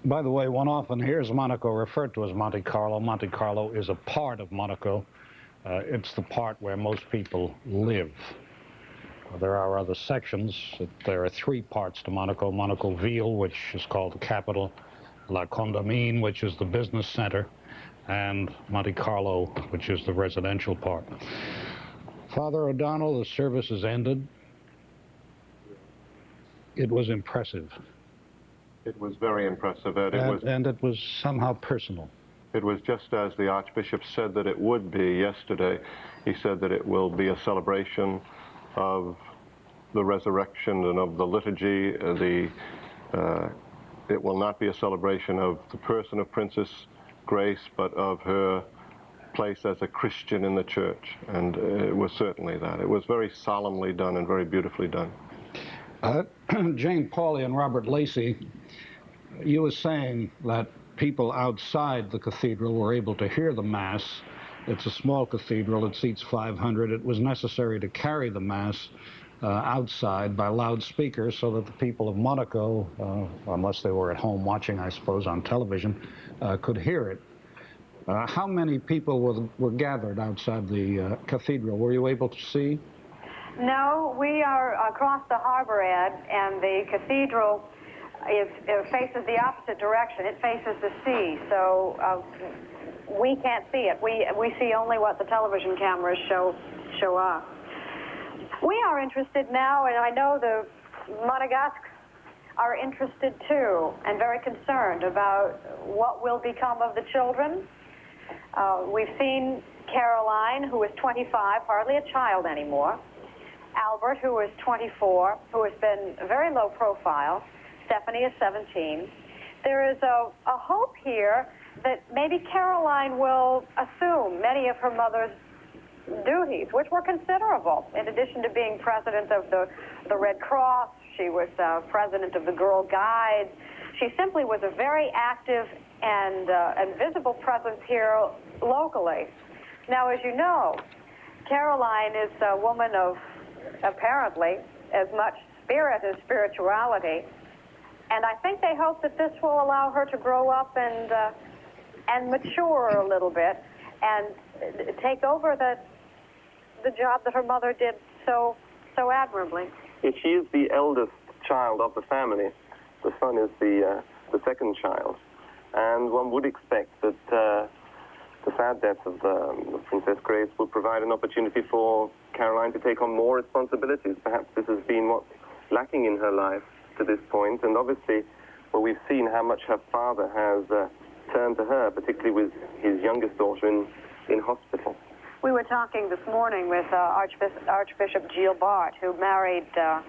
by the way, one often hears Monaco referred to as Monte Carlo. Monte Carlo is a part of Monaco. Uh, it's the part where most people live. There are other sections. There are three parts to Monaco. Monaco Ville, which is called the capital, La Condamine, which is the business center, and Monte Carlo, which is the residential part. Father O'Donnell, the service has ended. It was impressive. It was very impressive, Ed. It and, was, and it was somehow personal. It was just as the Archbishop said that it would be yesterday. He said that it will be a celebration of the resurrection and of the liturgy. Uh, the, uh, it will not be a celebration of the person of Princess Grace, but of her place as a Christian in the church. And uh, it was certainly that. It was very solemnly done and very beautifully done. Uh, <clears throat> Jane Pauley and Robert Lacey, you were saying that people outside the cathedral were able to hear the Mass. It's a small cathedral, it seats 500. It was necessary to carry the Mass uh, outside by loudspeakers so that the people of Monaco, uh, unless they were at home watching, I suppose, on television, uh, could hear it. Uh, how many people were, were gathered outside the uh, cathedral? Were you able to see? No, we are across the harbor, Ed, and the cathedral is, faces the opposite direction. It faces the sea, so uh, we can't see it. We we see only what the television cameras show show us. We are interested now, and I know the Monegasques are interested too, and very concerned about what will become of the children. Uh, we've seen Caroline, who is 25, hardly a child anymore. Albert, who is 24, who has been very low profile. Stephanie is 17. There is a, a hope here that maybe Caroline will assume many of her mother's duties, which were considerable. In addition to being president of the, the Red Cross, she was uh, president of the Girl Guides. She simply was a very active and, uh, and visible presence here locally. Now, as you know, Caroline is a woman of apparently, as much spirit as spirituality. And I think they hope that this will allow her to grow up and uh, and mature a little bit and take over the the job that her mother did so so admirably. Yeah, she is the eldest child of the family. The son is the uh, the second child, and one would expect that uh, the sad death of um, Princess Grace will provide an opportunity for Caroline to take on more responsibilities. Perhaps this has been what's lacking in her life to this point, and obviously, well, we've seen how much her father has uh, turned to her, particularly with his youngest daughter in, in hospital. We were talking this morning with uh, Archbishop, Archbishop Gilles Barthe, who married uh,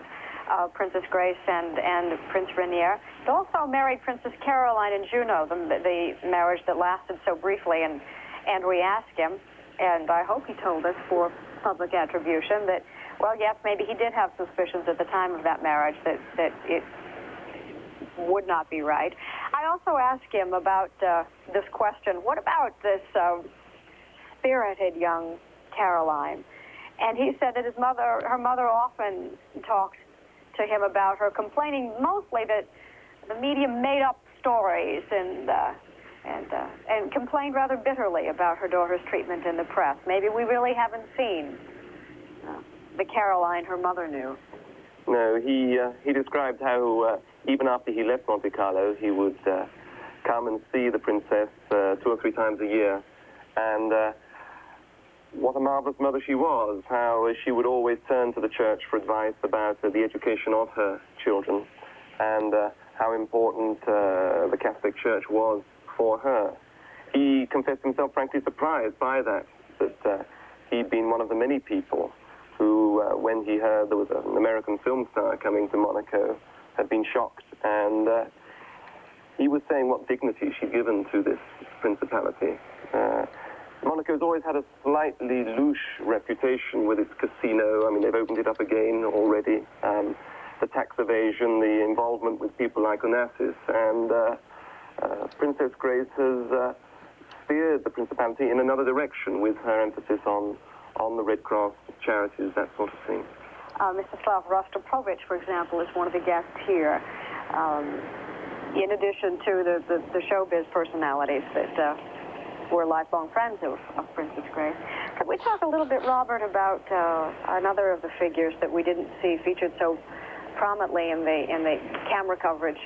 uh, Princess Grace and, and Prince Rainier. He also married Princess Caroline and Junot, the, the marriage that lasted so briefly. And, and we asked him, and I hope he told us for public attribution, that, well, yes, maybe he did have suspicions at the time of that marriage that, that it would not be right. I also asked him about uh, this question what about this uh, spirited young Caroline? And he said that his mother, her mother often talked to him about her, complaining mostly that the media made up stories and uh, and uh, and complained rather bitterly about her daughter's treatment in the press. Maybe we really haven't seen uh, the Caroline her mother knew. No, he uh, he described how uh, even after he left Monte Carlo, he would uh, come and see the princess uh, two or three times a year, and uh, what a marvelous mother she was. How she would always turn to the church for advice about uh, the education of her children, and how important the Catholic Church was for her. He confessed himself frankly surprised by that, that he'd been one of the many people who, uh, when he heard there was an American film star coming to Monaco, had been shocked. And uh, he was saying what dignity she'd given to this principality. Uh, Monaco's always had a slightly louche reputation with its casino. I mean, they've opened it up again already. Um, the tax evasion, the involvement with people like Onassis. And uh, uh, Princess Grace has uh, steered the principality in another direction with her emphasis on on the Red Cross, charities, that sort of thing. Uh, Mstislav Rostropovich, for example, is one of the guests here. Um, in addition to the, the, the showbiz personalities that uh, were lifelong friends of, of, Princess Grace. Could we talk a little bit, Robert, about uh, another of the figures that we didn't see featured so prominently in the in the camera coverage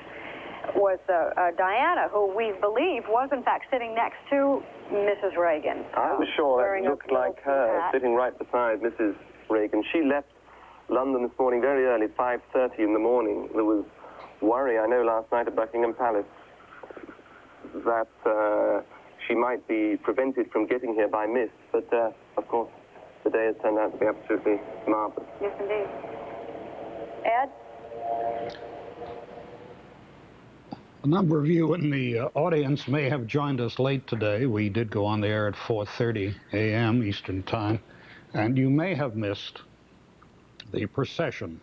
was uh, uh, Diana, who we believe was in fact sitting next to Mrs. Reagan. I was sure that looked like her hat. sitting right beside Mrs. Reagan. She left London this morning very early, 5.30 in the morning. There was worry, I know, last night at Buckingham Palace that uh, she might be prevented from getting here by mist. But, uh, of course, the day has turned out to be absolutely marvelous. Yes, indeed. Ed? A number of you in the uh, audience may have joined us late today. We did go on the air at 4.30 a.m. Eastern Time, and you may have missed the procession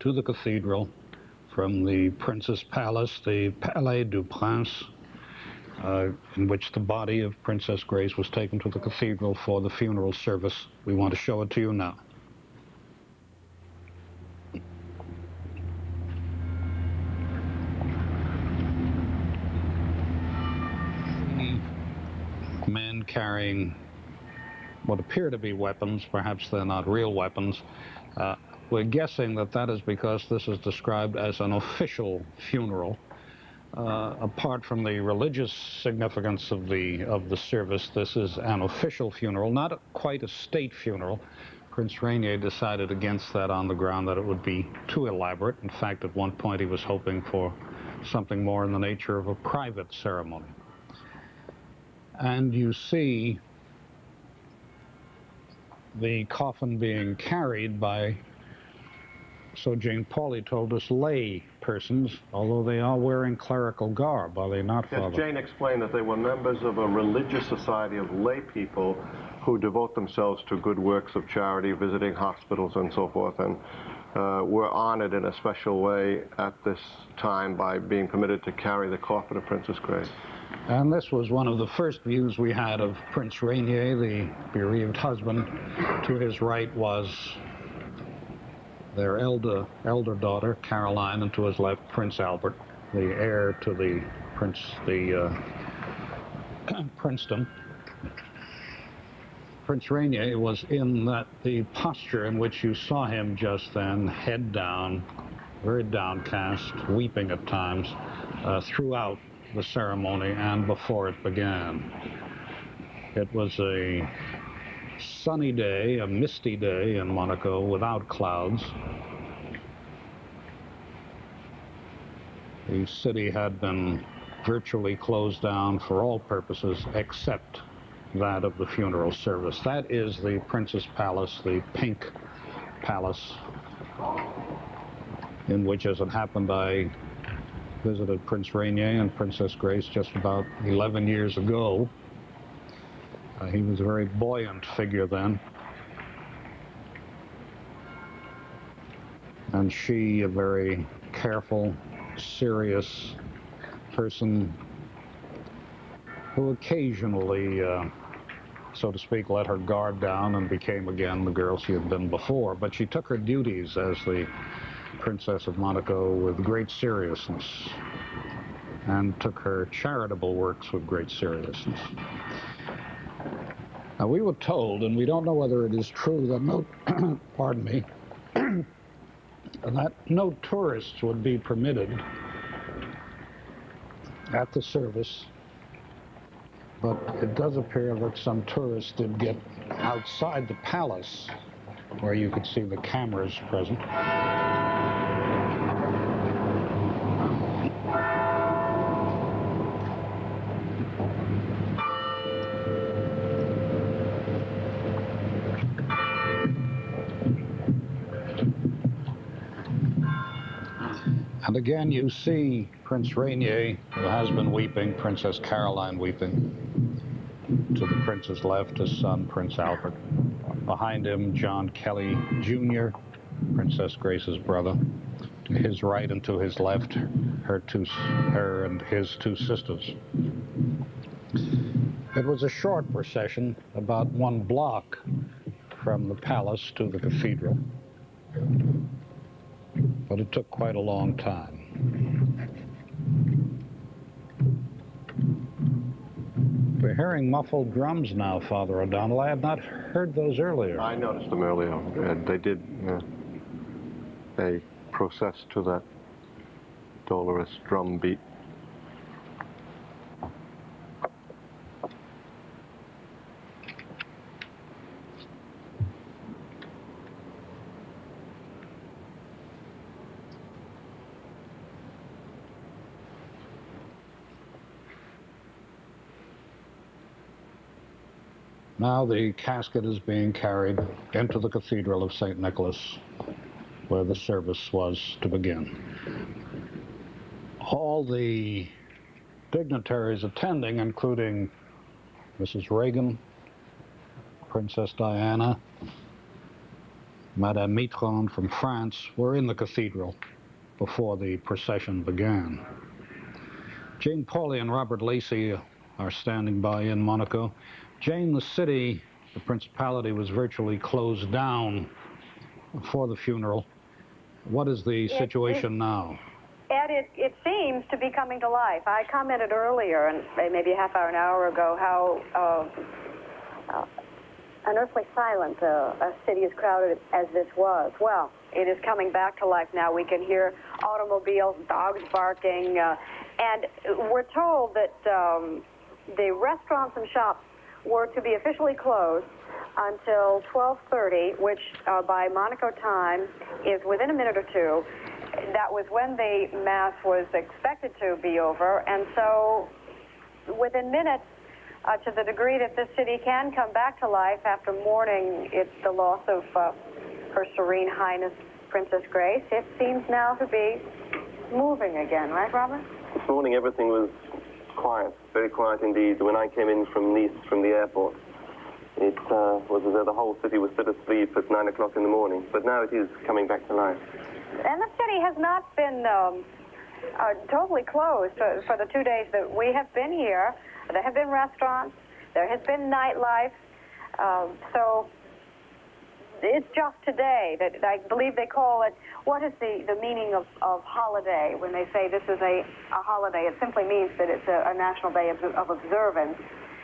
to the cathedral from the Prince's Palace, the Palais du Prince, uh, in which the body of Princess Grace was taken to the cathedral for the funeral service. We want to show it to you now. Men carrying what appear to be weapons. Perhaps they're not real weapons. Uh, we're guessing that that is because this is described as an official funeral. Uh, apart from the religious significance of the of the service, this is an official funeral, not quite a state funeral. Prince Rainier decided against that on the ground that it would be too elaborate. In fact, at one point he was hoping for something more in the nature of a private ceremony and you see the coffin being carried by, so Jane Pauley told us, lay persons, although they are wearing clerical garb, are they not, yes, Father? Jane explained that they were members of a religious society of lay people who devote themselves to good works of charity, visiting hospitals and so forth, and uh, were honored in a special way at this time by being permitted to carry the coffin of Princess Grace. And this was one of the first views we had of Prince Rainier, the bereaved husband. To his right was their elder, elder daughter, Caroline, and to his left, Prince Albert, the heir to the Prince, the uh, <clears throat> Princeton. Prince Rainier was in that the posture in which you saw him just then, head down, very downcast, weeping at times, uh, throughout the ceremony and before it began. It was a sunny day, a misty day in Monaco without clouds. The city had been virtually closed down for all purposes except that of the funeral service. That is the Prince's Palace, the Pink Palace, in which, as it happened, I visited Prince Rainier and Princess Grace just about 11 years ago. Uh, he was a very buoyant figure then. And she, a very careful, serious person who occasionally, uh, so to speak, let her guard down and became again the girl she had been before. But she took her duties as the Princess of Monaco with great seriousness and took her charitable works with great seriousness. Now, we were told, and we don't know whether it is true, that no, <clears throat> pardon me, <clears throat> that no tourists would be permitted at the service, but it does appear that some tourists did get outside the palace where you could see the cameras present. And again, you see Prince Rainier, who has been weeping, Princess Caroline weeping. To the prince's left, his son, Prince Albert. Behind him, John Kelly Jr., Princess Grace's brother. To his right and to his left, her two, her and his two sisters. It was a short procession, about one block from the palace to the cathedral but it took quite a long time. We're hearing muffled drums now, Father O'Donnell. I had not heard those earlier. I noticed them earlier. Uh, they did. Uh, they processed to that dolorous drum beat. Now the casket is being carried into the Cathedral of St. Nicholas, where the service was to begin. All the dignitaries attending, including Mrs. Reagan, Princess Diana, Madame Mitterrand from France, were in the cathedral before the procession began. Jane Pauley and Robert Lacey are standing by in Monaco. Jane, the city, the principality was virtually closed down for the funeral. What is the It- situation it- now? Ed, it, it seems to be coming to life. I commented earlier, and maybe a half hour, an hour ago, how uh, uh, unearthly silent uh, a city as crowded as this was. Well, it is coming back to life now. We can hear automobiles, dogs barking, uh, and we're told that um, the restaurants and shops were to be officially closed until 12:30, which uh, by Monaco time is within a minute or two. That was when the mass was expected to be over, and so within minutes, uh, to the degree that this city can come back to life after mourning it's the loss of uh, Her Serene Highness Princess Grace, it seems now to be moving again, right, Robert? This morning everything was quiet, very quiet indeed. When I came in from Nice, from the airport, it uh, was as though the whole city was still asleep at 9 o'clock in the morning. But now it is coming back to life. And the city has not been um, uh, totally closed for, for the two days that we have been here. There have been restaurants, there has been nightlife. Um, so it's just today that I believe they call it. What is the, the meaning of, of holiday when they say this is a, a holiday? It simply means that it's a, a national day of, of observance.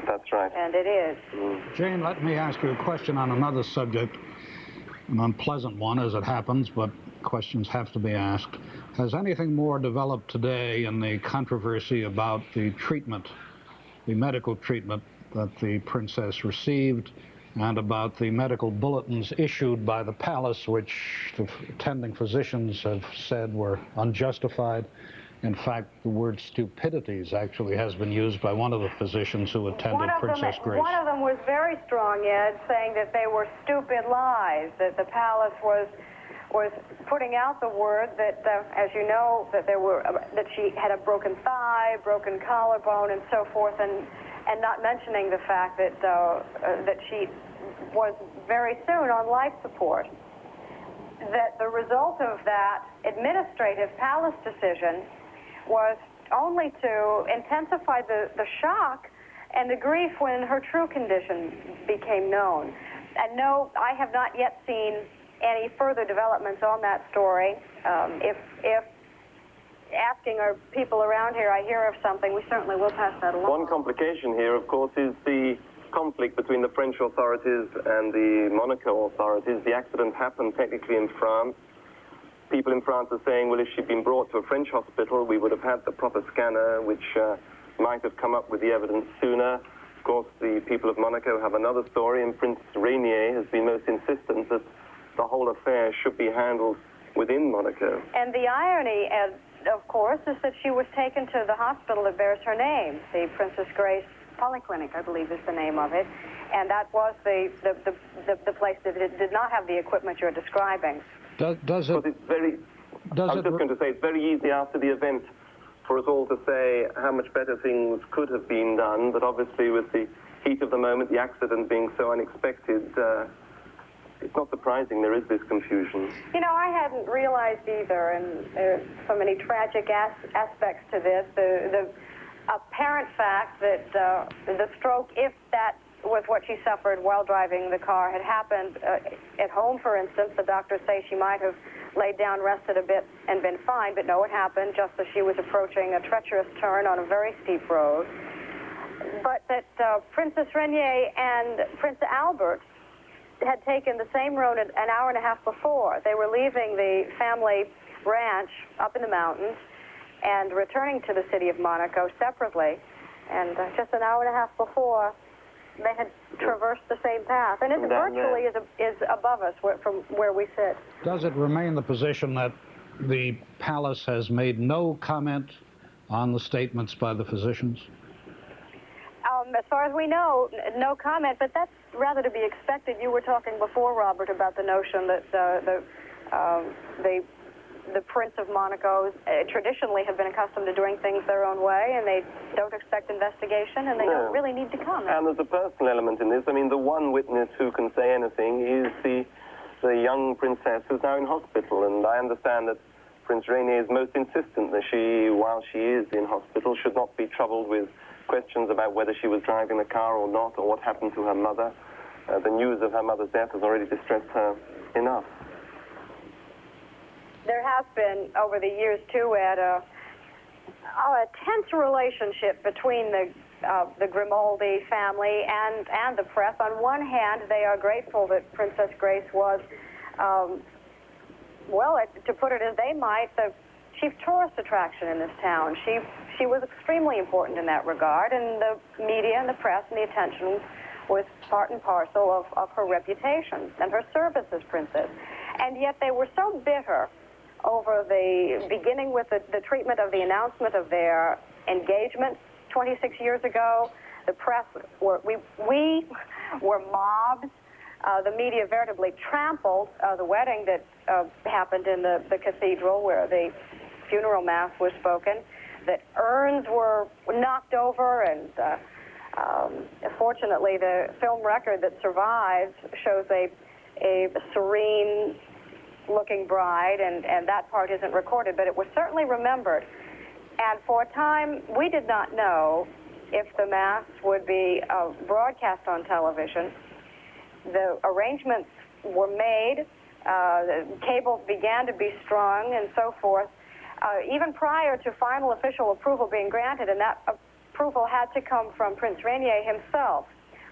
That's right. And it is. Mm. Jane, let me ask you a question on another subject, an unpleasant one as it happens, but questions have to be asked. Has anything more developed today in the controversy about the treatment, the medical treatment that the princess received, and about the medical bulletins issued by the palace, which the attending physicians have said were unjustified? In fact, the word stupidities actually has been used by one of the physicians who attended of, them, Princess Grace. one of them was very strong, Ed, saying that they were stupid lies, that the palace was was putting out the word that, uh, as you know, that there were uh, that she had a broken thigh, broken collarbone, and so forth, and and not mentioning the fact that uh, uh, that she was very soon on life support. That the result of that administrative palace decision was only to intensify the, the shock and the grief when her true condition became known. And no, I have not yet seen any further developments on that story. Um, if, if asking our people around here, I hear of something, we certainly will pass that along. One complication here, of course, is the conflict between the French authorities and the Monaco authorities. The accident happened technically in France. People in France are saying, well, if she'd been brought to a French hospital, we would have had the proper scanner, which uh, might have come up with the evidence sooner. Of course, the people of Monaco have another story, and Prince Rainier has been most insistent that the whole affair should be handled within Monaco. And the irony, of course, is that she was taken to the hospital that bears her name, the Princess Grace Polyclinic, I believe is the name of it. And that was the, the, the, the, the place that did, did not have the equipment you're describing. Does, does it, But it's very, does I was it, just going to say, it's very easy after the event for us all to say how much better things could have been done, but obviously with the heat of the moment, the accident being so unexpected, uh, it's not surprising there is this confusion. You know, I hadn't realized either, and there's so many tragic as- aspects to this. The, the apparent fact that uh, the stroke, if that was what she suffered while driving the car, had happened uh, at home, for instance, the doctors say she might have laid down, rested a bit, and been fine, but no, it happened just as she was approaching a treacherous turn on a very steep road. But that uh, Princess Rainier and Prince Albert had taken the same road an an hour and a half before. They were leaving the family ranch up in the mountains and returning to the city of Monaco separately. And uh, just an hour and a half before, they had traversed the same path. And it's From down virtually is, there. is above us where, from where we sit. does it remain the position that the palace has made no comment on the statements by the physicians? Um, as far as we know, n- no comment, but that's rather to be expected. You were talking before, Robert, about the notion that uh, the um, the the Prince of Monaco uh, traditionally have been accustomed to doing things their own way, and they don't expect investigation, and they No. don't really need to comment. And there's a personal element in this. I mean, the one witness who can say anything is the, the young princess who's now in hospital. And I understand that Prince Rainier is most insistent that she, while she is in hospital, should not be troubled with questions about whether she was driving the car or not, or what happened to her mother. Uh, the news of her mother's death has already distressed her enough. There has been over the years too, Ed, a, a tense relationship between the uh, the Grimaldi family and and the press. On one hand, they are grateful that Princess Grace was, um, well, it- to put it as they might, the chief tourist attraction in this town. She she was extremely important in that regard, and the media and the press and the attention was part and parcel of, of her reputation and her service as princess. And yet they were so bitter over the beginning with the, the treatment of the announcement of their engagement 26 years ago. The press were we we were mobbed. Uh, the media veritably trampled uh, the wedding that uh, happened in the, the cathedral where the funeral mass was spoken. That urns were knocked over, and uh, um, fortunately, the film record that survives shows a a serene looking bride, and, and that part isn't recorded, but it was certainly remembered. And for a time, we did not know if the Mass would be uh, broadcast on television. The arrangements were made, uh, cables began to be strung, and so forth, uh, even prior to final official approval being granted, and that approval had to come from Prince Rainier himself.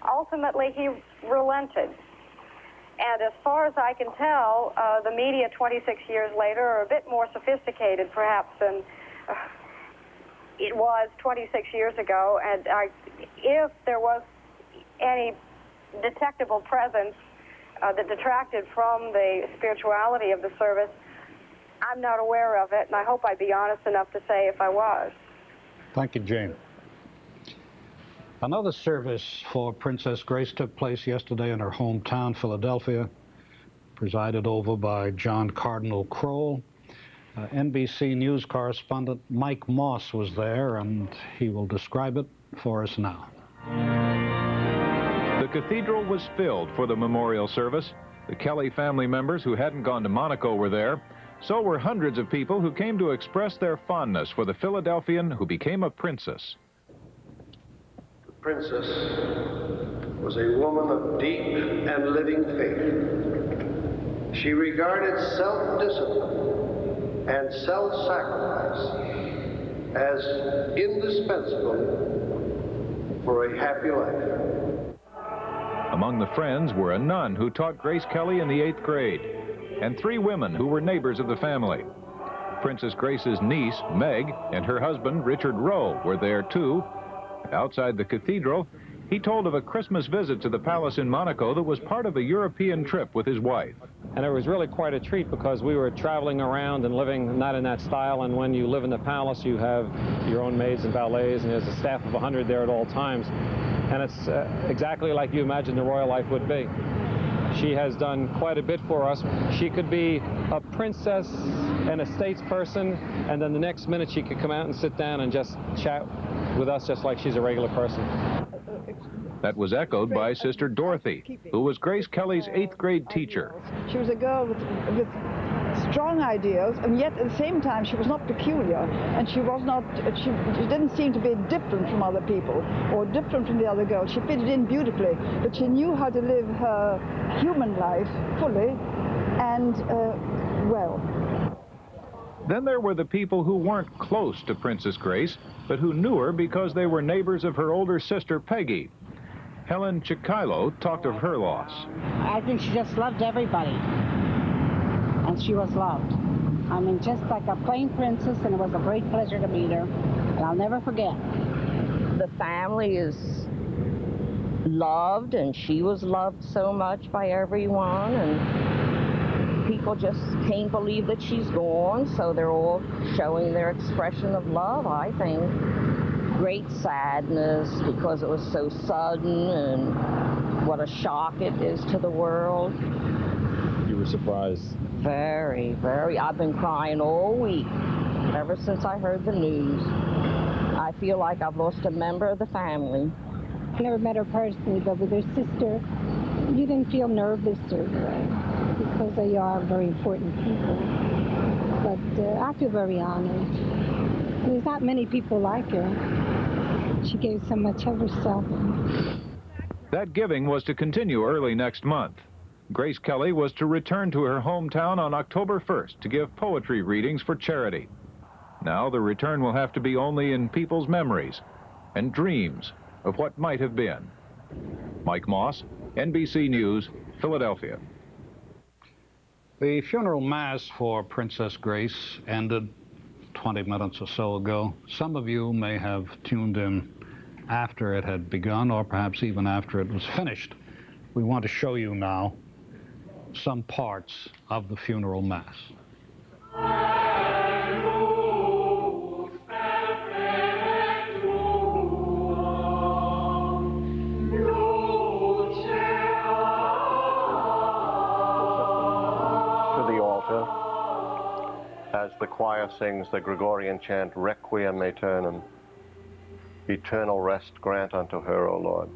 Ultimately, he relented. And as far as I can tell, uh, the media 26 years later are a bit more sophisticated, perhaps, than uh, it was 26 years ago. And I, if there was any detectable presence uh, that detracted from the spirituality of the service, I'm not aware of it, and I hope I'd be honest enough to say if I was. Thank you, Jane. Another service for Princess Grace took place yesterday in her hometown, Philadelphia, presided over by John Cardinal Kroll. Uh, NBC News correspondent Mike Moss was there, and he will describe it for us now. The cathedral was filled for the memorial service. The Kelly family members who hadn't gone to Monaco were there. So were hundreds of people who came to express their fondness for the Philadelphian who became a princess. Princess was a woman of deep and living faith. She regarded self-discipline and self-sacrifice as indispensable for a happy life. Among the friends were a nun who taught Grace Kelly in the eighth grade and three women who were neighbors of the family. Princess Grace's niece, Meg, and her husband, Richard Roe, were there too. Outside the cathedral, he told of a Christmas visit to the palace in Monaco that was part of a European trip with his wife. And it was really quite a treat because we were traveling around and living not in that style. And when you live in the palace, you have your own maids and valets, and there's a staff of 100 there at all times. And it's uh, exactly like you imagine the royal life would be. She has done quite a bit for us. She could be a princess and a statesperson, and then the next minute she could come out and sit down and just chat with us just like she's a regular person. That was echoed by Sister Dorothy, who was Grace Kelly's eighth grade teacher. She was a girl with, with strong ideals, and yet at the same time she was not peculiar, and she was not, she, she, didn't seem to be different from other people, or different from the other girls. She fitted in beautifully, but she knew how to live her human life fully and uh, well. Then there were the people who weren't close to Princess Grace, but who knew her because they were neighbors of her older sister, Peggy. Helen Chikilo talked of her loss. I think she just loved everybody and she was loved. I mean, just like a plain princess, and it was a great pleasure to meet her, and I'll never forget. The family is loved, and she was loved so much by everyone, and people just can't believe that she's gone, so they're all showing their expression of love, I think. Great sadness because it was so sudden, and what a shock it is to the world. You were surprised very, very. I've been crying all week, ever since I heard the news. I feel like I've lost a member of the family. I never met her personally, but with her sister, you didn't feel nervous or because they are very important people. But uh, I feel very honored. There's not many people like her. She gave so much of herself. That giving was to continue early next month. Grace Kelly was to return to her hometown on October 1st to give poetry readings for charity. Now the return will have to be only in people's memories and dreams of what might have been. Mike Moss, NBC News, Philadelphia. The funeral mass for Princess Grace ended 20 minutes or so ago. Some of you may have tuned in after it had begun or perhaps even after it was finished. We want to show you now some parts of the funeral mass. To the altar, as the choir sings the Gregorian chant, Requiem aeternam, eternal rest grant unto her, O Lord.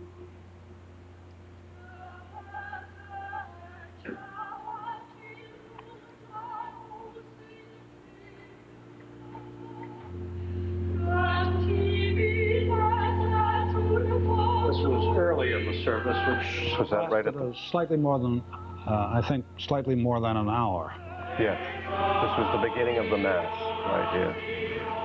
Service, which was that right at the... slightly more than uh, I think, slightly more than an hour. Yes. This was the beginning of the Mass right here.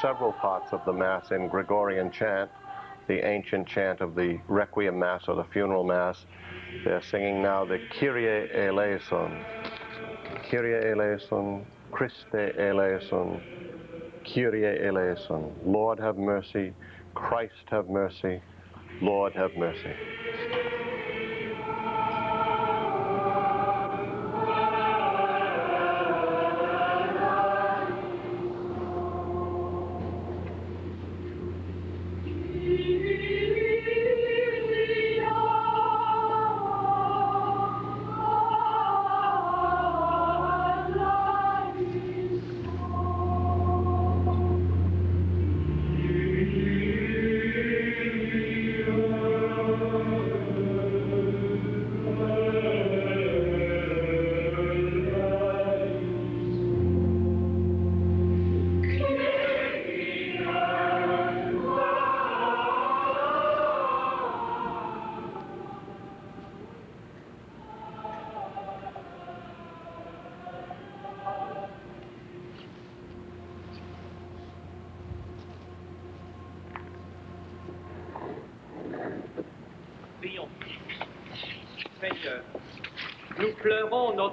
Several parts of the Mass in Gregorian chant, the ancient chant of the Requiem Mass or the funeral Mass. They're singing now the Kyrie eleison. Kyrie eleison, Christe eleison, Kyrie eleison. Lord have mercy, Christ have mercy, Lord have mercy.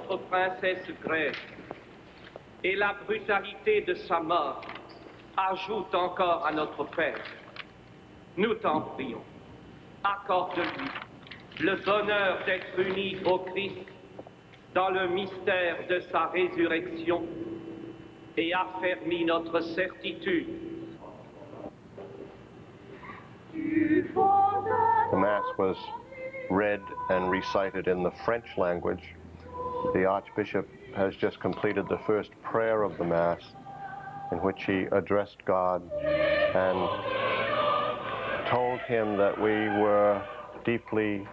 Notre princesse Grèce et la brutalité de sa mort ajoute encore à notre peine. Nous t'en prions. Accorde-lui le bonheur d'être uni au Christ dans le mystère de sa résurrection et affermis notre certitude The Mass was read and recited in the French language. The Archbishop has just completed the first prayer of the Mass, in which he addressed God and told him that we were deeply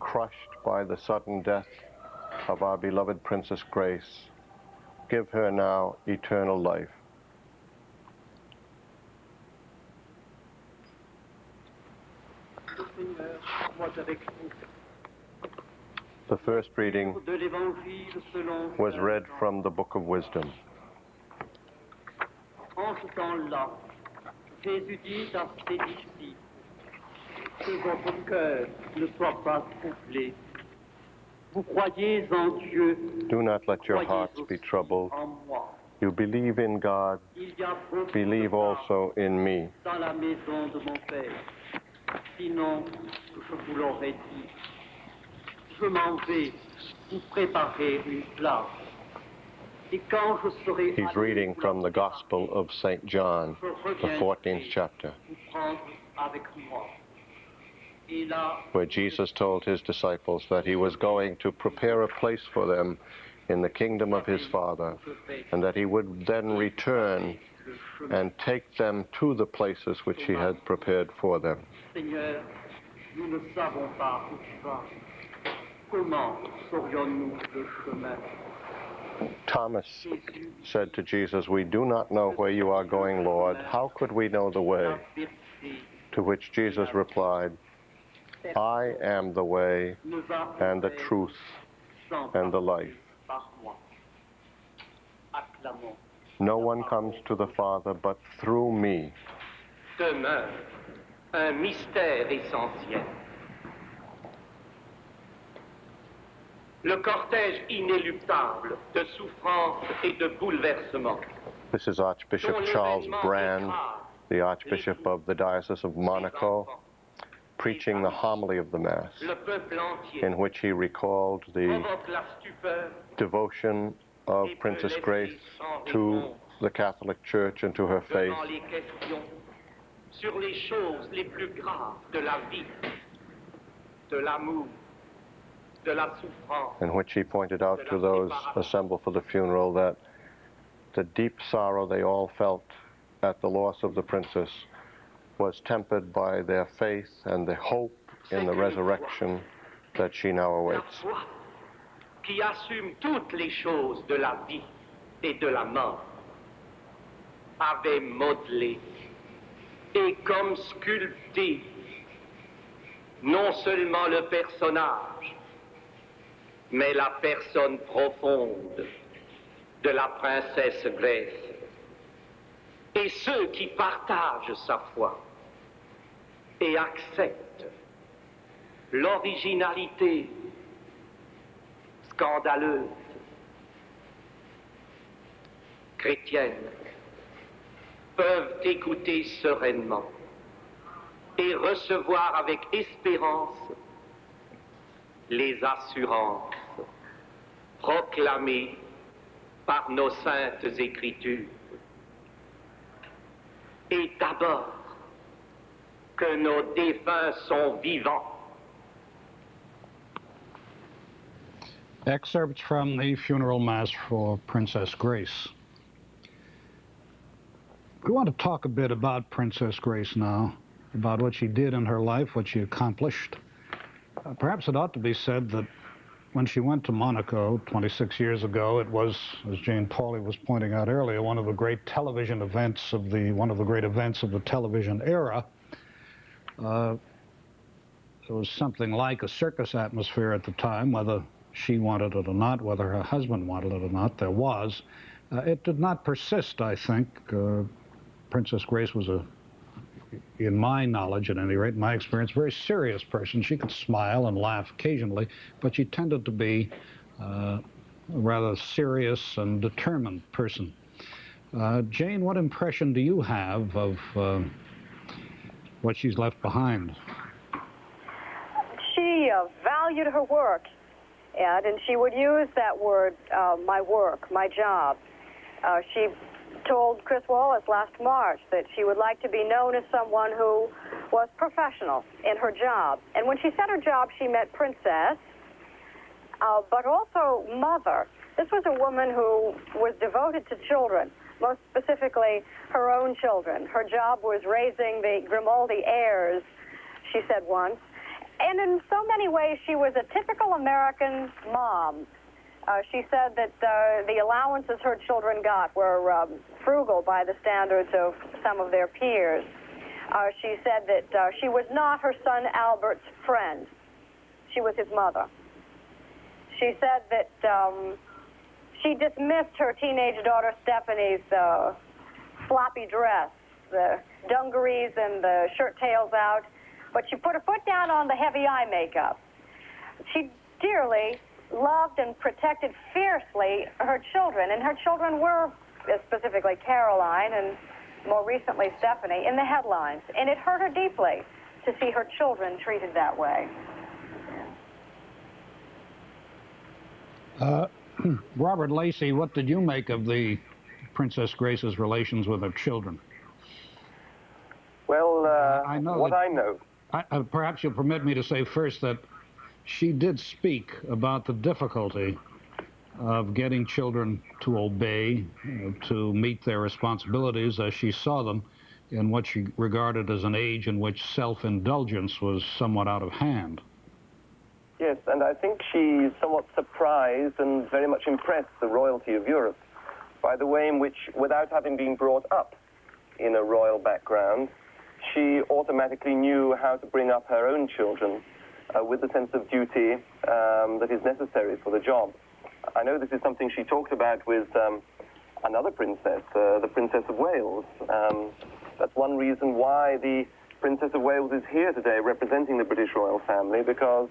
crushed by the sudden death of our beloved Princess Grace. Give her now eternal life. The first reading De l'Évangile selon was read from the Book of Wisdom. En ce temps-là, Jésus dit à ses disciples, que votre cœur ne soit pas troublé. Vous croyez en Dieu, Do not let your hearts be troubled. You believe in God, Il y a beaucoup believe also in me. dans la maison de mon Père. Sinon, je vous l'aurais dit. Je m'en vais vous préparer une place. Et quand je serai He's reading from the Gospel of St. John, the 14th chapter, vous prendre avec moi. Et là, where Jesus told his disciples that he was going to prepare a place for them in the kingdom of his Father, and that he would then return and take them to the places which he had prepared for them. Seigneur, nous ne savons pas où tu vas. Comment saurions-nous le chemin Thomas said to Jesus, We do not know where you are going, Lord. How could we know the way? To which Jesus replied, I am the way and the truth and the life. par moi Acclamons. No one comes to the Father but through me. demeure un mystère essentiel. Le cortège inéluctable de souffrances et de bouleversements This is Archbishop Charles Brand, the Archbishop of the Diocese of Monaco. preaching the homily of the Mass, in which he recalled the devotion of Princess Grace to the Catholic Church and to her faith. sur les choses les plus graves de la vie, de l'amour, de la souffrance. In which he pointed out to those assembled for the funeral that the deep sorrow they all felt at the loss of the princess was tempered by their faith and the hope in the resurrection that she now awaits. qui assume toutes les choses de la vie et de la mort, avait modelé et comme sculpté non seulement le personnage, mais la personne profonde de la princesse Grace. Et ceux qui partagent sa foi et acceptent l'originalité scandaleuse chrétienne peuvent écouter sereinement et recevoir avec espérance les assurances proclamées par nos saintes écritures. Et d'abord, que nos défunts sont vivants. Excerpts from the funeral mass for Princess Grace. We want to talk a bit about Princess Grace now, about what she did in her life, what she accomplished. Uh, perhaps it ought to be said that when she went to Monaco 26 years ago, it was, as Jane Pauley was pointing out earlier, one of the great television events of the, one of the great events of the television era. Uh, it was something like a circus atmosphere at the time, whether she wanted it or not, whether her husband wanted it or not, there was. Uh, it did not persist, I think. Uh, Princess Grace was a, in my knowledge at any rate, my experience, very serious person. She could smile and laugh occasionally, but she tended to be uh, a rather serious and determined person. Uh, Jane, what impression do you have of uh, what she's left behind? She uh, valued her work, Ed, and she would use that word, uh, my work, my job. Uh, she told Chris Wallace last March that she would like to be known as someone who was professional in her job. And when she said her job, she meant princess, uh, but also mother. This was a woman who was devoted to children, most specifically her own children. Her job was raising the Grimaldi heirs, she said once. And in so many ways, she was a typical American mom. Uh, she said that uh, the allowances her children got were um, frugal by the standards of some of their peers. Uh, she said that uh, she was not her son Albert's friend. She was his mother. She said that um, she dismissed her teenage daughter Stephanie's uh, sloppy dress, the dungarees and the shirt tails out, but she put her foot down on the heavy eye makeup. She dearly loved and protected fiercely her children, and her children were uh, specifically Caroline and more recently Stephanie in the headlines, and it hurt her deeply to see her children treated that way. Uh, <clears throat> Robert Lacey, what did you make of the Princess Grace's relations with her children? Well, uh, I know what that- I know. I, uh, perhaps you'll permit me to say first that she did speak about the difficulty of getting children to obey, uh, to meet their responsibilities as she saw them in what she regarded as an age in which self-indulgence was somewhat out of hand. Yes, and I think she somewhat surprised and very much impressed the royalty of Europe by the way in which, without having been brought up in a royal background, she automatically knew how to bring up her own children uh, with the sense of duty um, that is necessary for the job. I know this is something she talked about with um, another princess, uh, the Princess of Wales. Um, that's one reason why the Princess of Wales is here today representing the British royal family because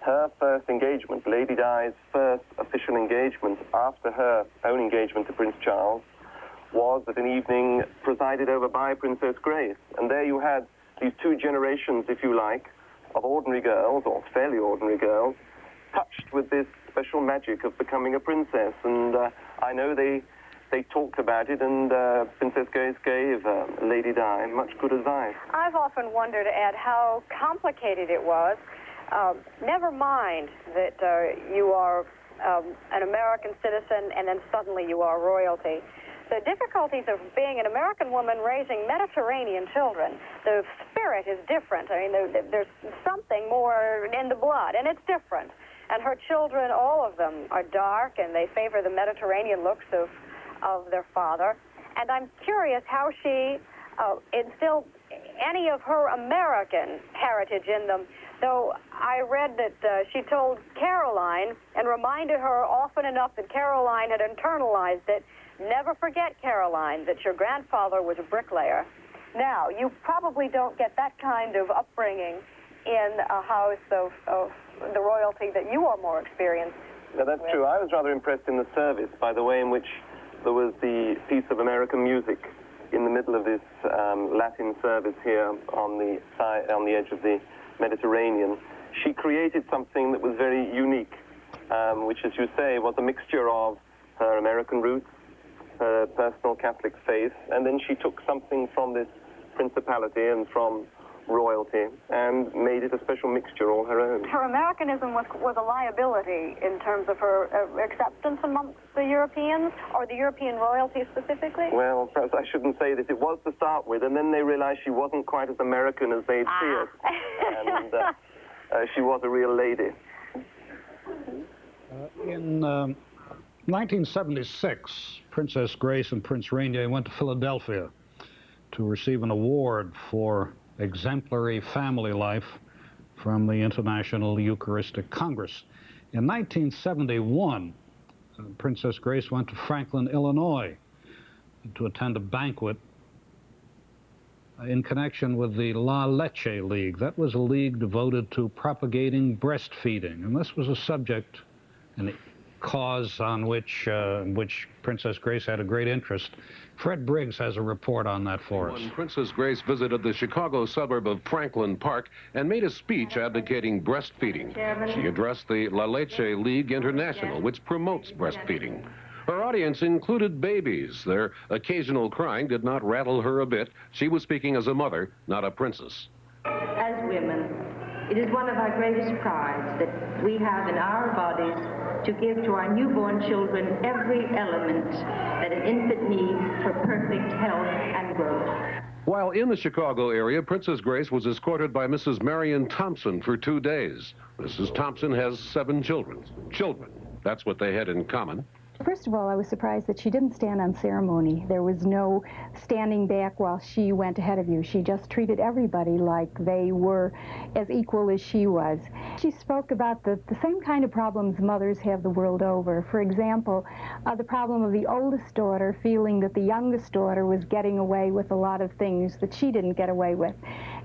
her first engagement, Lady Di's first official engagement after her own engagement to Prince Charles, was at an evening presided over by Princess Grace. And there you had these two generations, if you like, of ordinary girls, or fairly ordinary girls, touched with this special magic of becoming a princess. And uh, I know they they talked about it, and uh, Princess Grace gave uh, Lady Di much good advice. I've often wondered, Ed, how complicated it was. Um, never mind that uh, you are um, an American citizen and then suddenly you are royalty. The difficulties of being an American woman raising Mediterranean children, the spirit is different. I mean, there, there's something more in the blood, and it's different. And her children, all of them, are dark, and they favor the Mediterranean looks of, of their father. And I'm curious how she uh, instilled any of her American heritage in them. Though I read that uh, she told Caroline and reminded her often enough that Caroline had internalized it. Never forget, Caroline, that your grandfather was a bricklayer. Now, you probably don't get that kind of upbringing in a house of, of the royalty that you are more experienced. Now, that's with. true. I was rather impressed in the service by the way in which there was the piece of American music in the middle of this um, Latin service here on the side, on the edge of the Mediterranean. She created something that was very unique, um, which, as you say, was a mixture of her American roots, her personal Catholic faith, and then she took something from this principality and from royalty and made it a special mixture all her own. Her Americanism was, was a liability in terms of her uh, acceptance amongst the Europeans, or the European royalty specifically? Well, perhaps I shouldn't say this. It was to start with, and then they realized she wasn't quite as American as they'd see her. And uh, uh, she was a real lady. Uh, in um, 1976, Princess Grace and Prince Rainier went to Philadelphia to receive an award for exemplary family life from the International Eucharistic Congress. In 1971, uh, Princess Grace went to Franklin, Illinois to attend a banquet in connection with the La Leche League. That was a league devoted to propagating breastfeeding, and this was a subject and cause on which, uh, which Princess Grace had a great interest. Fred Briggs has a report on that for us. When Princess Grace visited the Chicago suburb of Franklin Park and made a speech advocating breastfeeding. She addressed the La Leche League International, which promotes breastfeeding. Her audience included babies. Their occasional crying did not rattle her a bit. She was speaking as a mother, not a princess. As women, it is one of our greatest prides that we have in our bodies to give to our newborn children every element that an infant needs for perfect health and growth. While in the Chicago area, Princess Grace was escorted by Mrs. Marion Thompson for two days. Mrs. Thompson has seven children. Children. That's what they had in common. First of all, I was surprised that she didn't stand on ceremony. There was no standing back while she went ahead of you. She just treated everybody like they were as equal as she was. She spoke about the, the same kind of problems mothers have the world over. For example, uh, the problem of the oldest daughter feeling that the youngest daughter was getting away with a lot of things that she didn't get away with.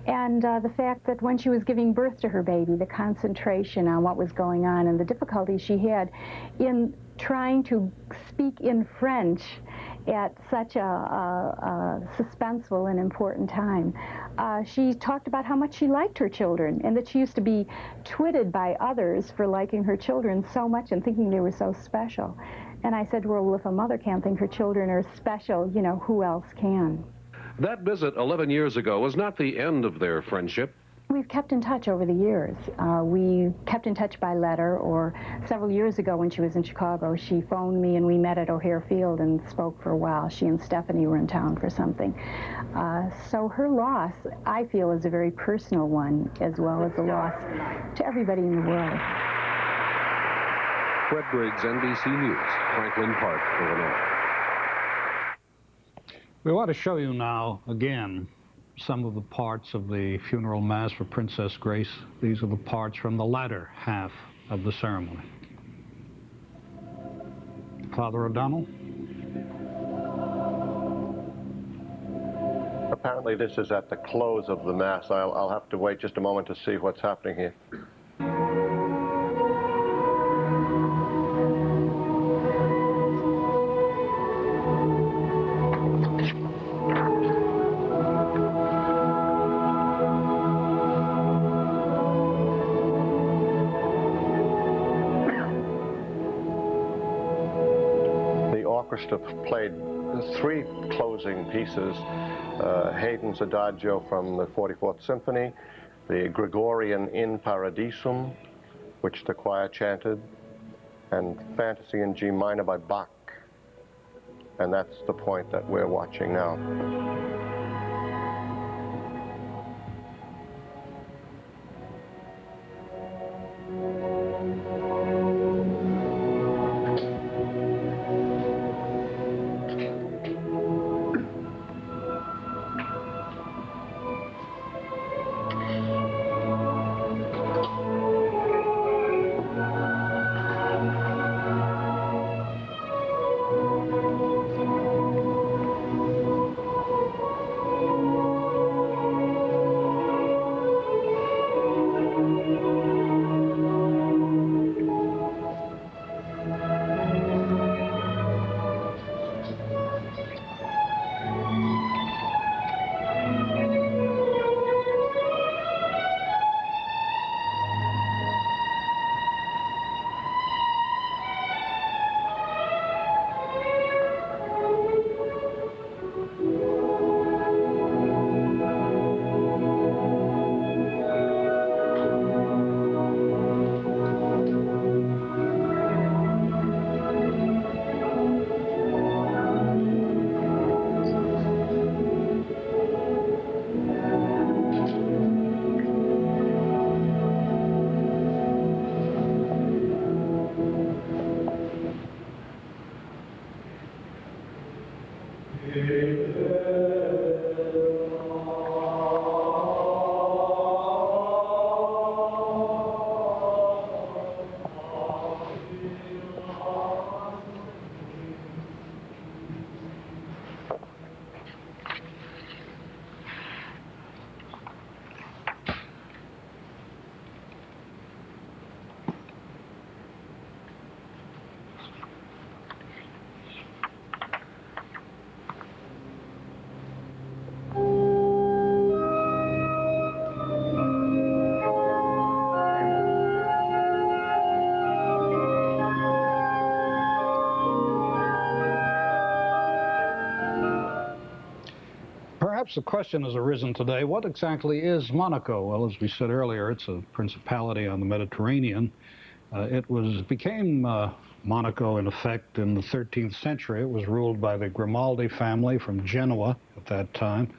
And uh, the fact that when she was giving birth to her baby, the concentration on what was going on and the difficulties she had in trying to speak in French at such a, a, a suspenseful and important time. Uh, she talked about how much she liked her children and that she used to be twitted by others for liking her children so much and thinking they were so special. And I said well, if a mother can't think her children are special, you know, who else can? That visit 11 years ago was not the end of their friendship. We've kept in touch over the years. Uh, we kept in touch by letter, or several years ago when she was in Chicago, she phoned me and we met at O'Hare Field and spoke for a while. She and Stephanie were in town for something. Uh, so her loss, I feel, is a very personal one, as well as a loss to everybody in the world. Fred Briggs, NBC News, Franklin Park, Illinois. We want to show you now, again, some of the parts of the funeral mass for Princess Grace. These are the parts from the latter half of the ceremony. Father O'Donnell? Apparently this is at the close of the Mass. I'll, I'll have to wait just a moment to see what's happening here. Orchestra played three closing pieces. Uh, Haydn's Adagio from the 44th Symphony, the Gregorian In Paradisum, which the choir chanted, and Fantasy in G minor by Bach. And that's the point that we're watching now. The question has arisen today, what exactly is Monaco? Well, as we said earlier, it's a principality on the Mediterranean. Uh, it was became uh, Monaco in effect in the 13th century. It was ruled by the Grimaldi family from Genoa at that time.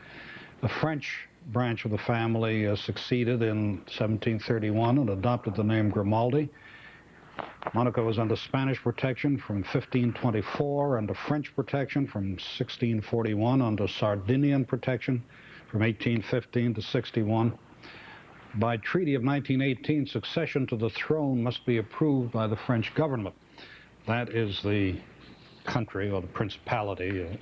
The French branch of the family uh, succeeded in 1731 and adopted the name Grimaldi. Monaco was under Spanish protection from 1524, under French protection from 1641, under Sardinian protection from 1815 to 61. By Treaty of 1918, succession to the throne must be approved by the French government. That is the country or the principality uh,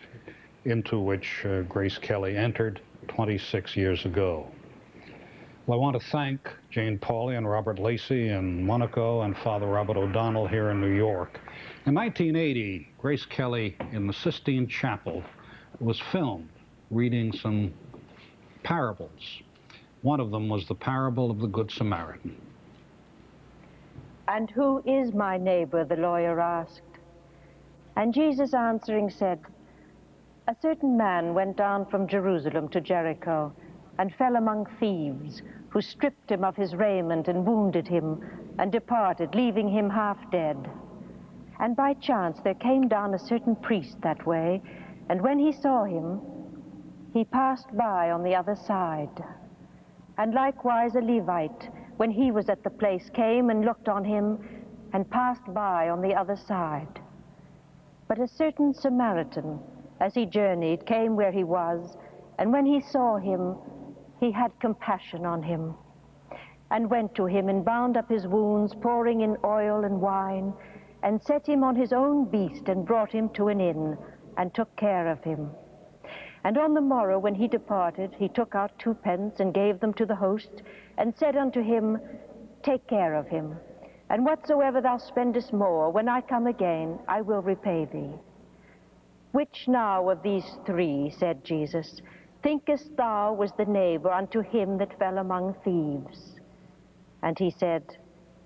into which uh, Grace Kelly entered 26 years ago. Well, I want to thank Jane Pauley and Robert Lacey in Monaco and Father Robert O'Donnell here in New York. In 1980, Grace Kelly in the Sistine Chapel was filmed reading some parables. One of them was the parable of the Good Samaritan. And who is my neighbor? the lawyer asked. And Jesus answering said, A certain man went down from Jerusalem to Jericho and fell among thieves who stripped him of his raiment and wounded him, and departed, leaving him half dead. And by chance there came down a certain priest that way, and when he saw him, he passed by on the other side. And likewise a Levite, when he was at the place, came and looked on him, and passed by on the other side. But a certain Samaritan, as he journeyed, came where he was, and when he saw him, he had compassion on him and went to him and bound up his wounds, pouring in oil and wine, and set him on his own beast and brought him to an inn and took care of him. And on the morrow when he departed, he took out two pence and gave them to the host and said unto him, Take care of him, and whatsoever thou spendest more, when I come again, I will repay thee. Which now of these three, said Jesus, Thinkest thou was the neighbor unto him that fell among thieves? And he said,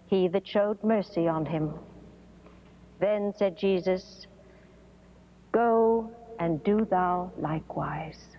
He that showed mercy on him. Then said Jesus, Go and do thou likewise.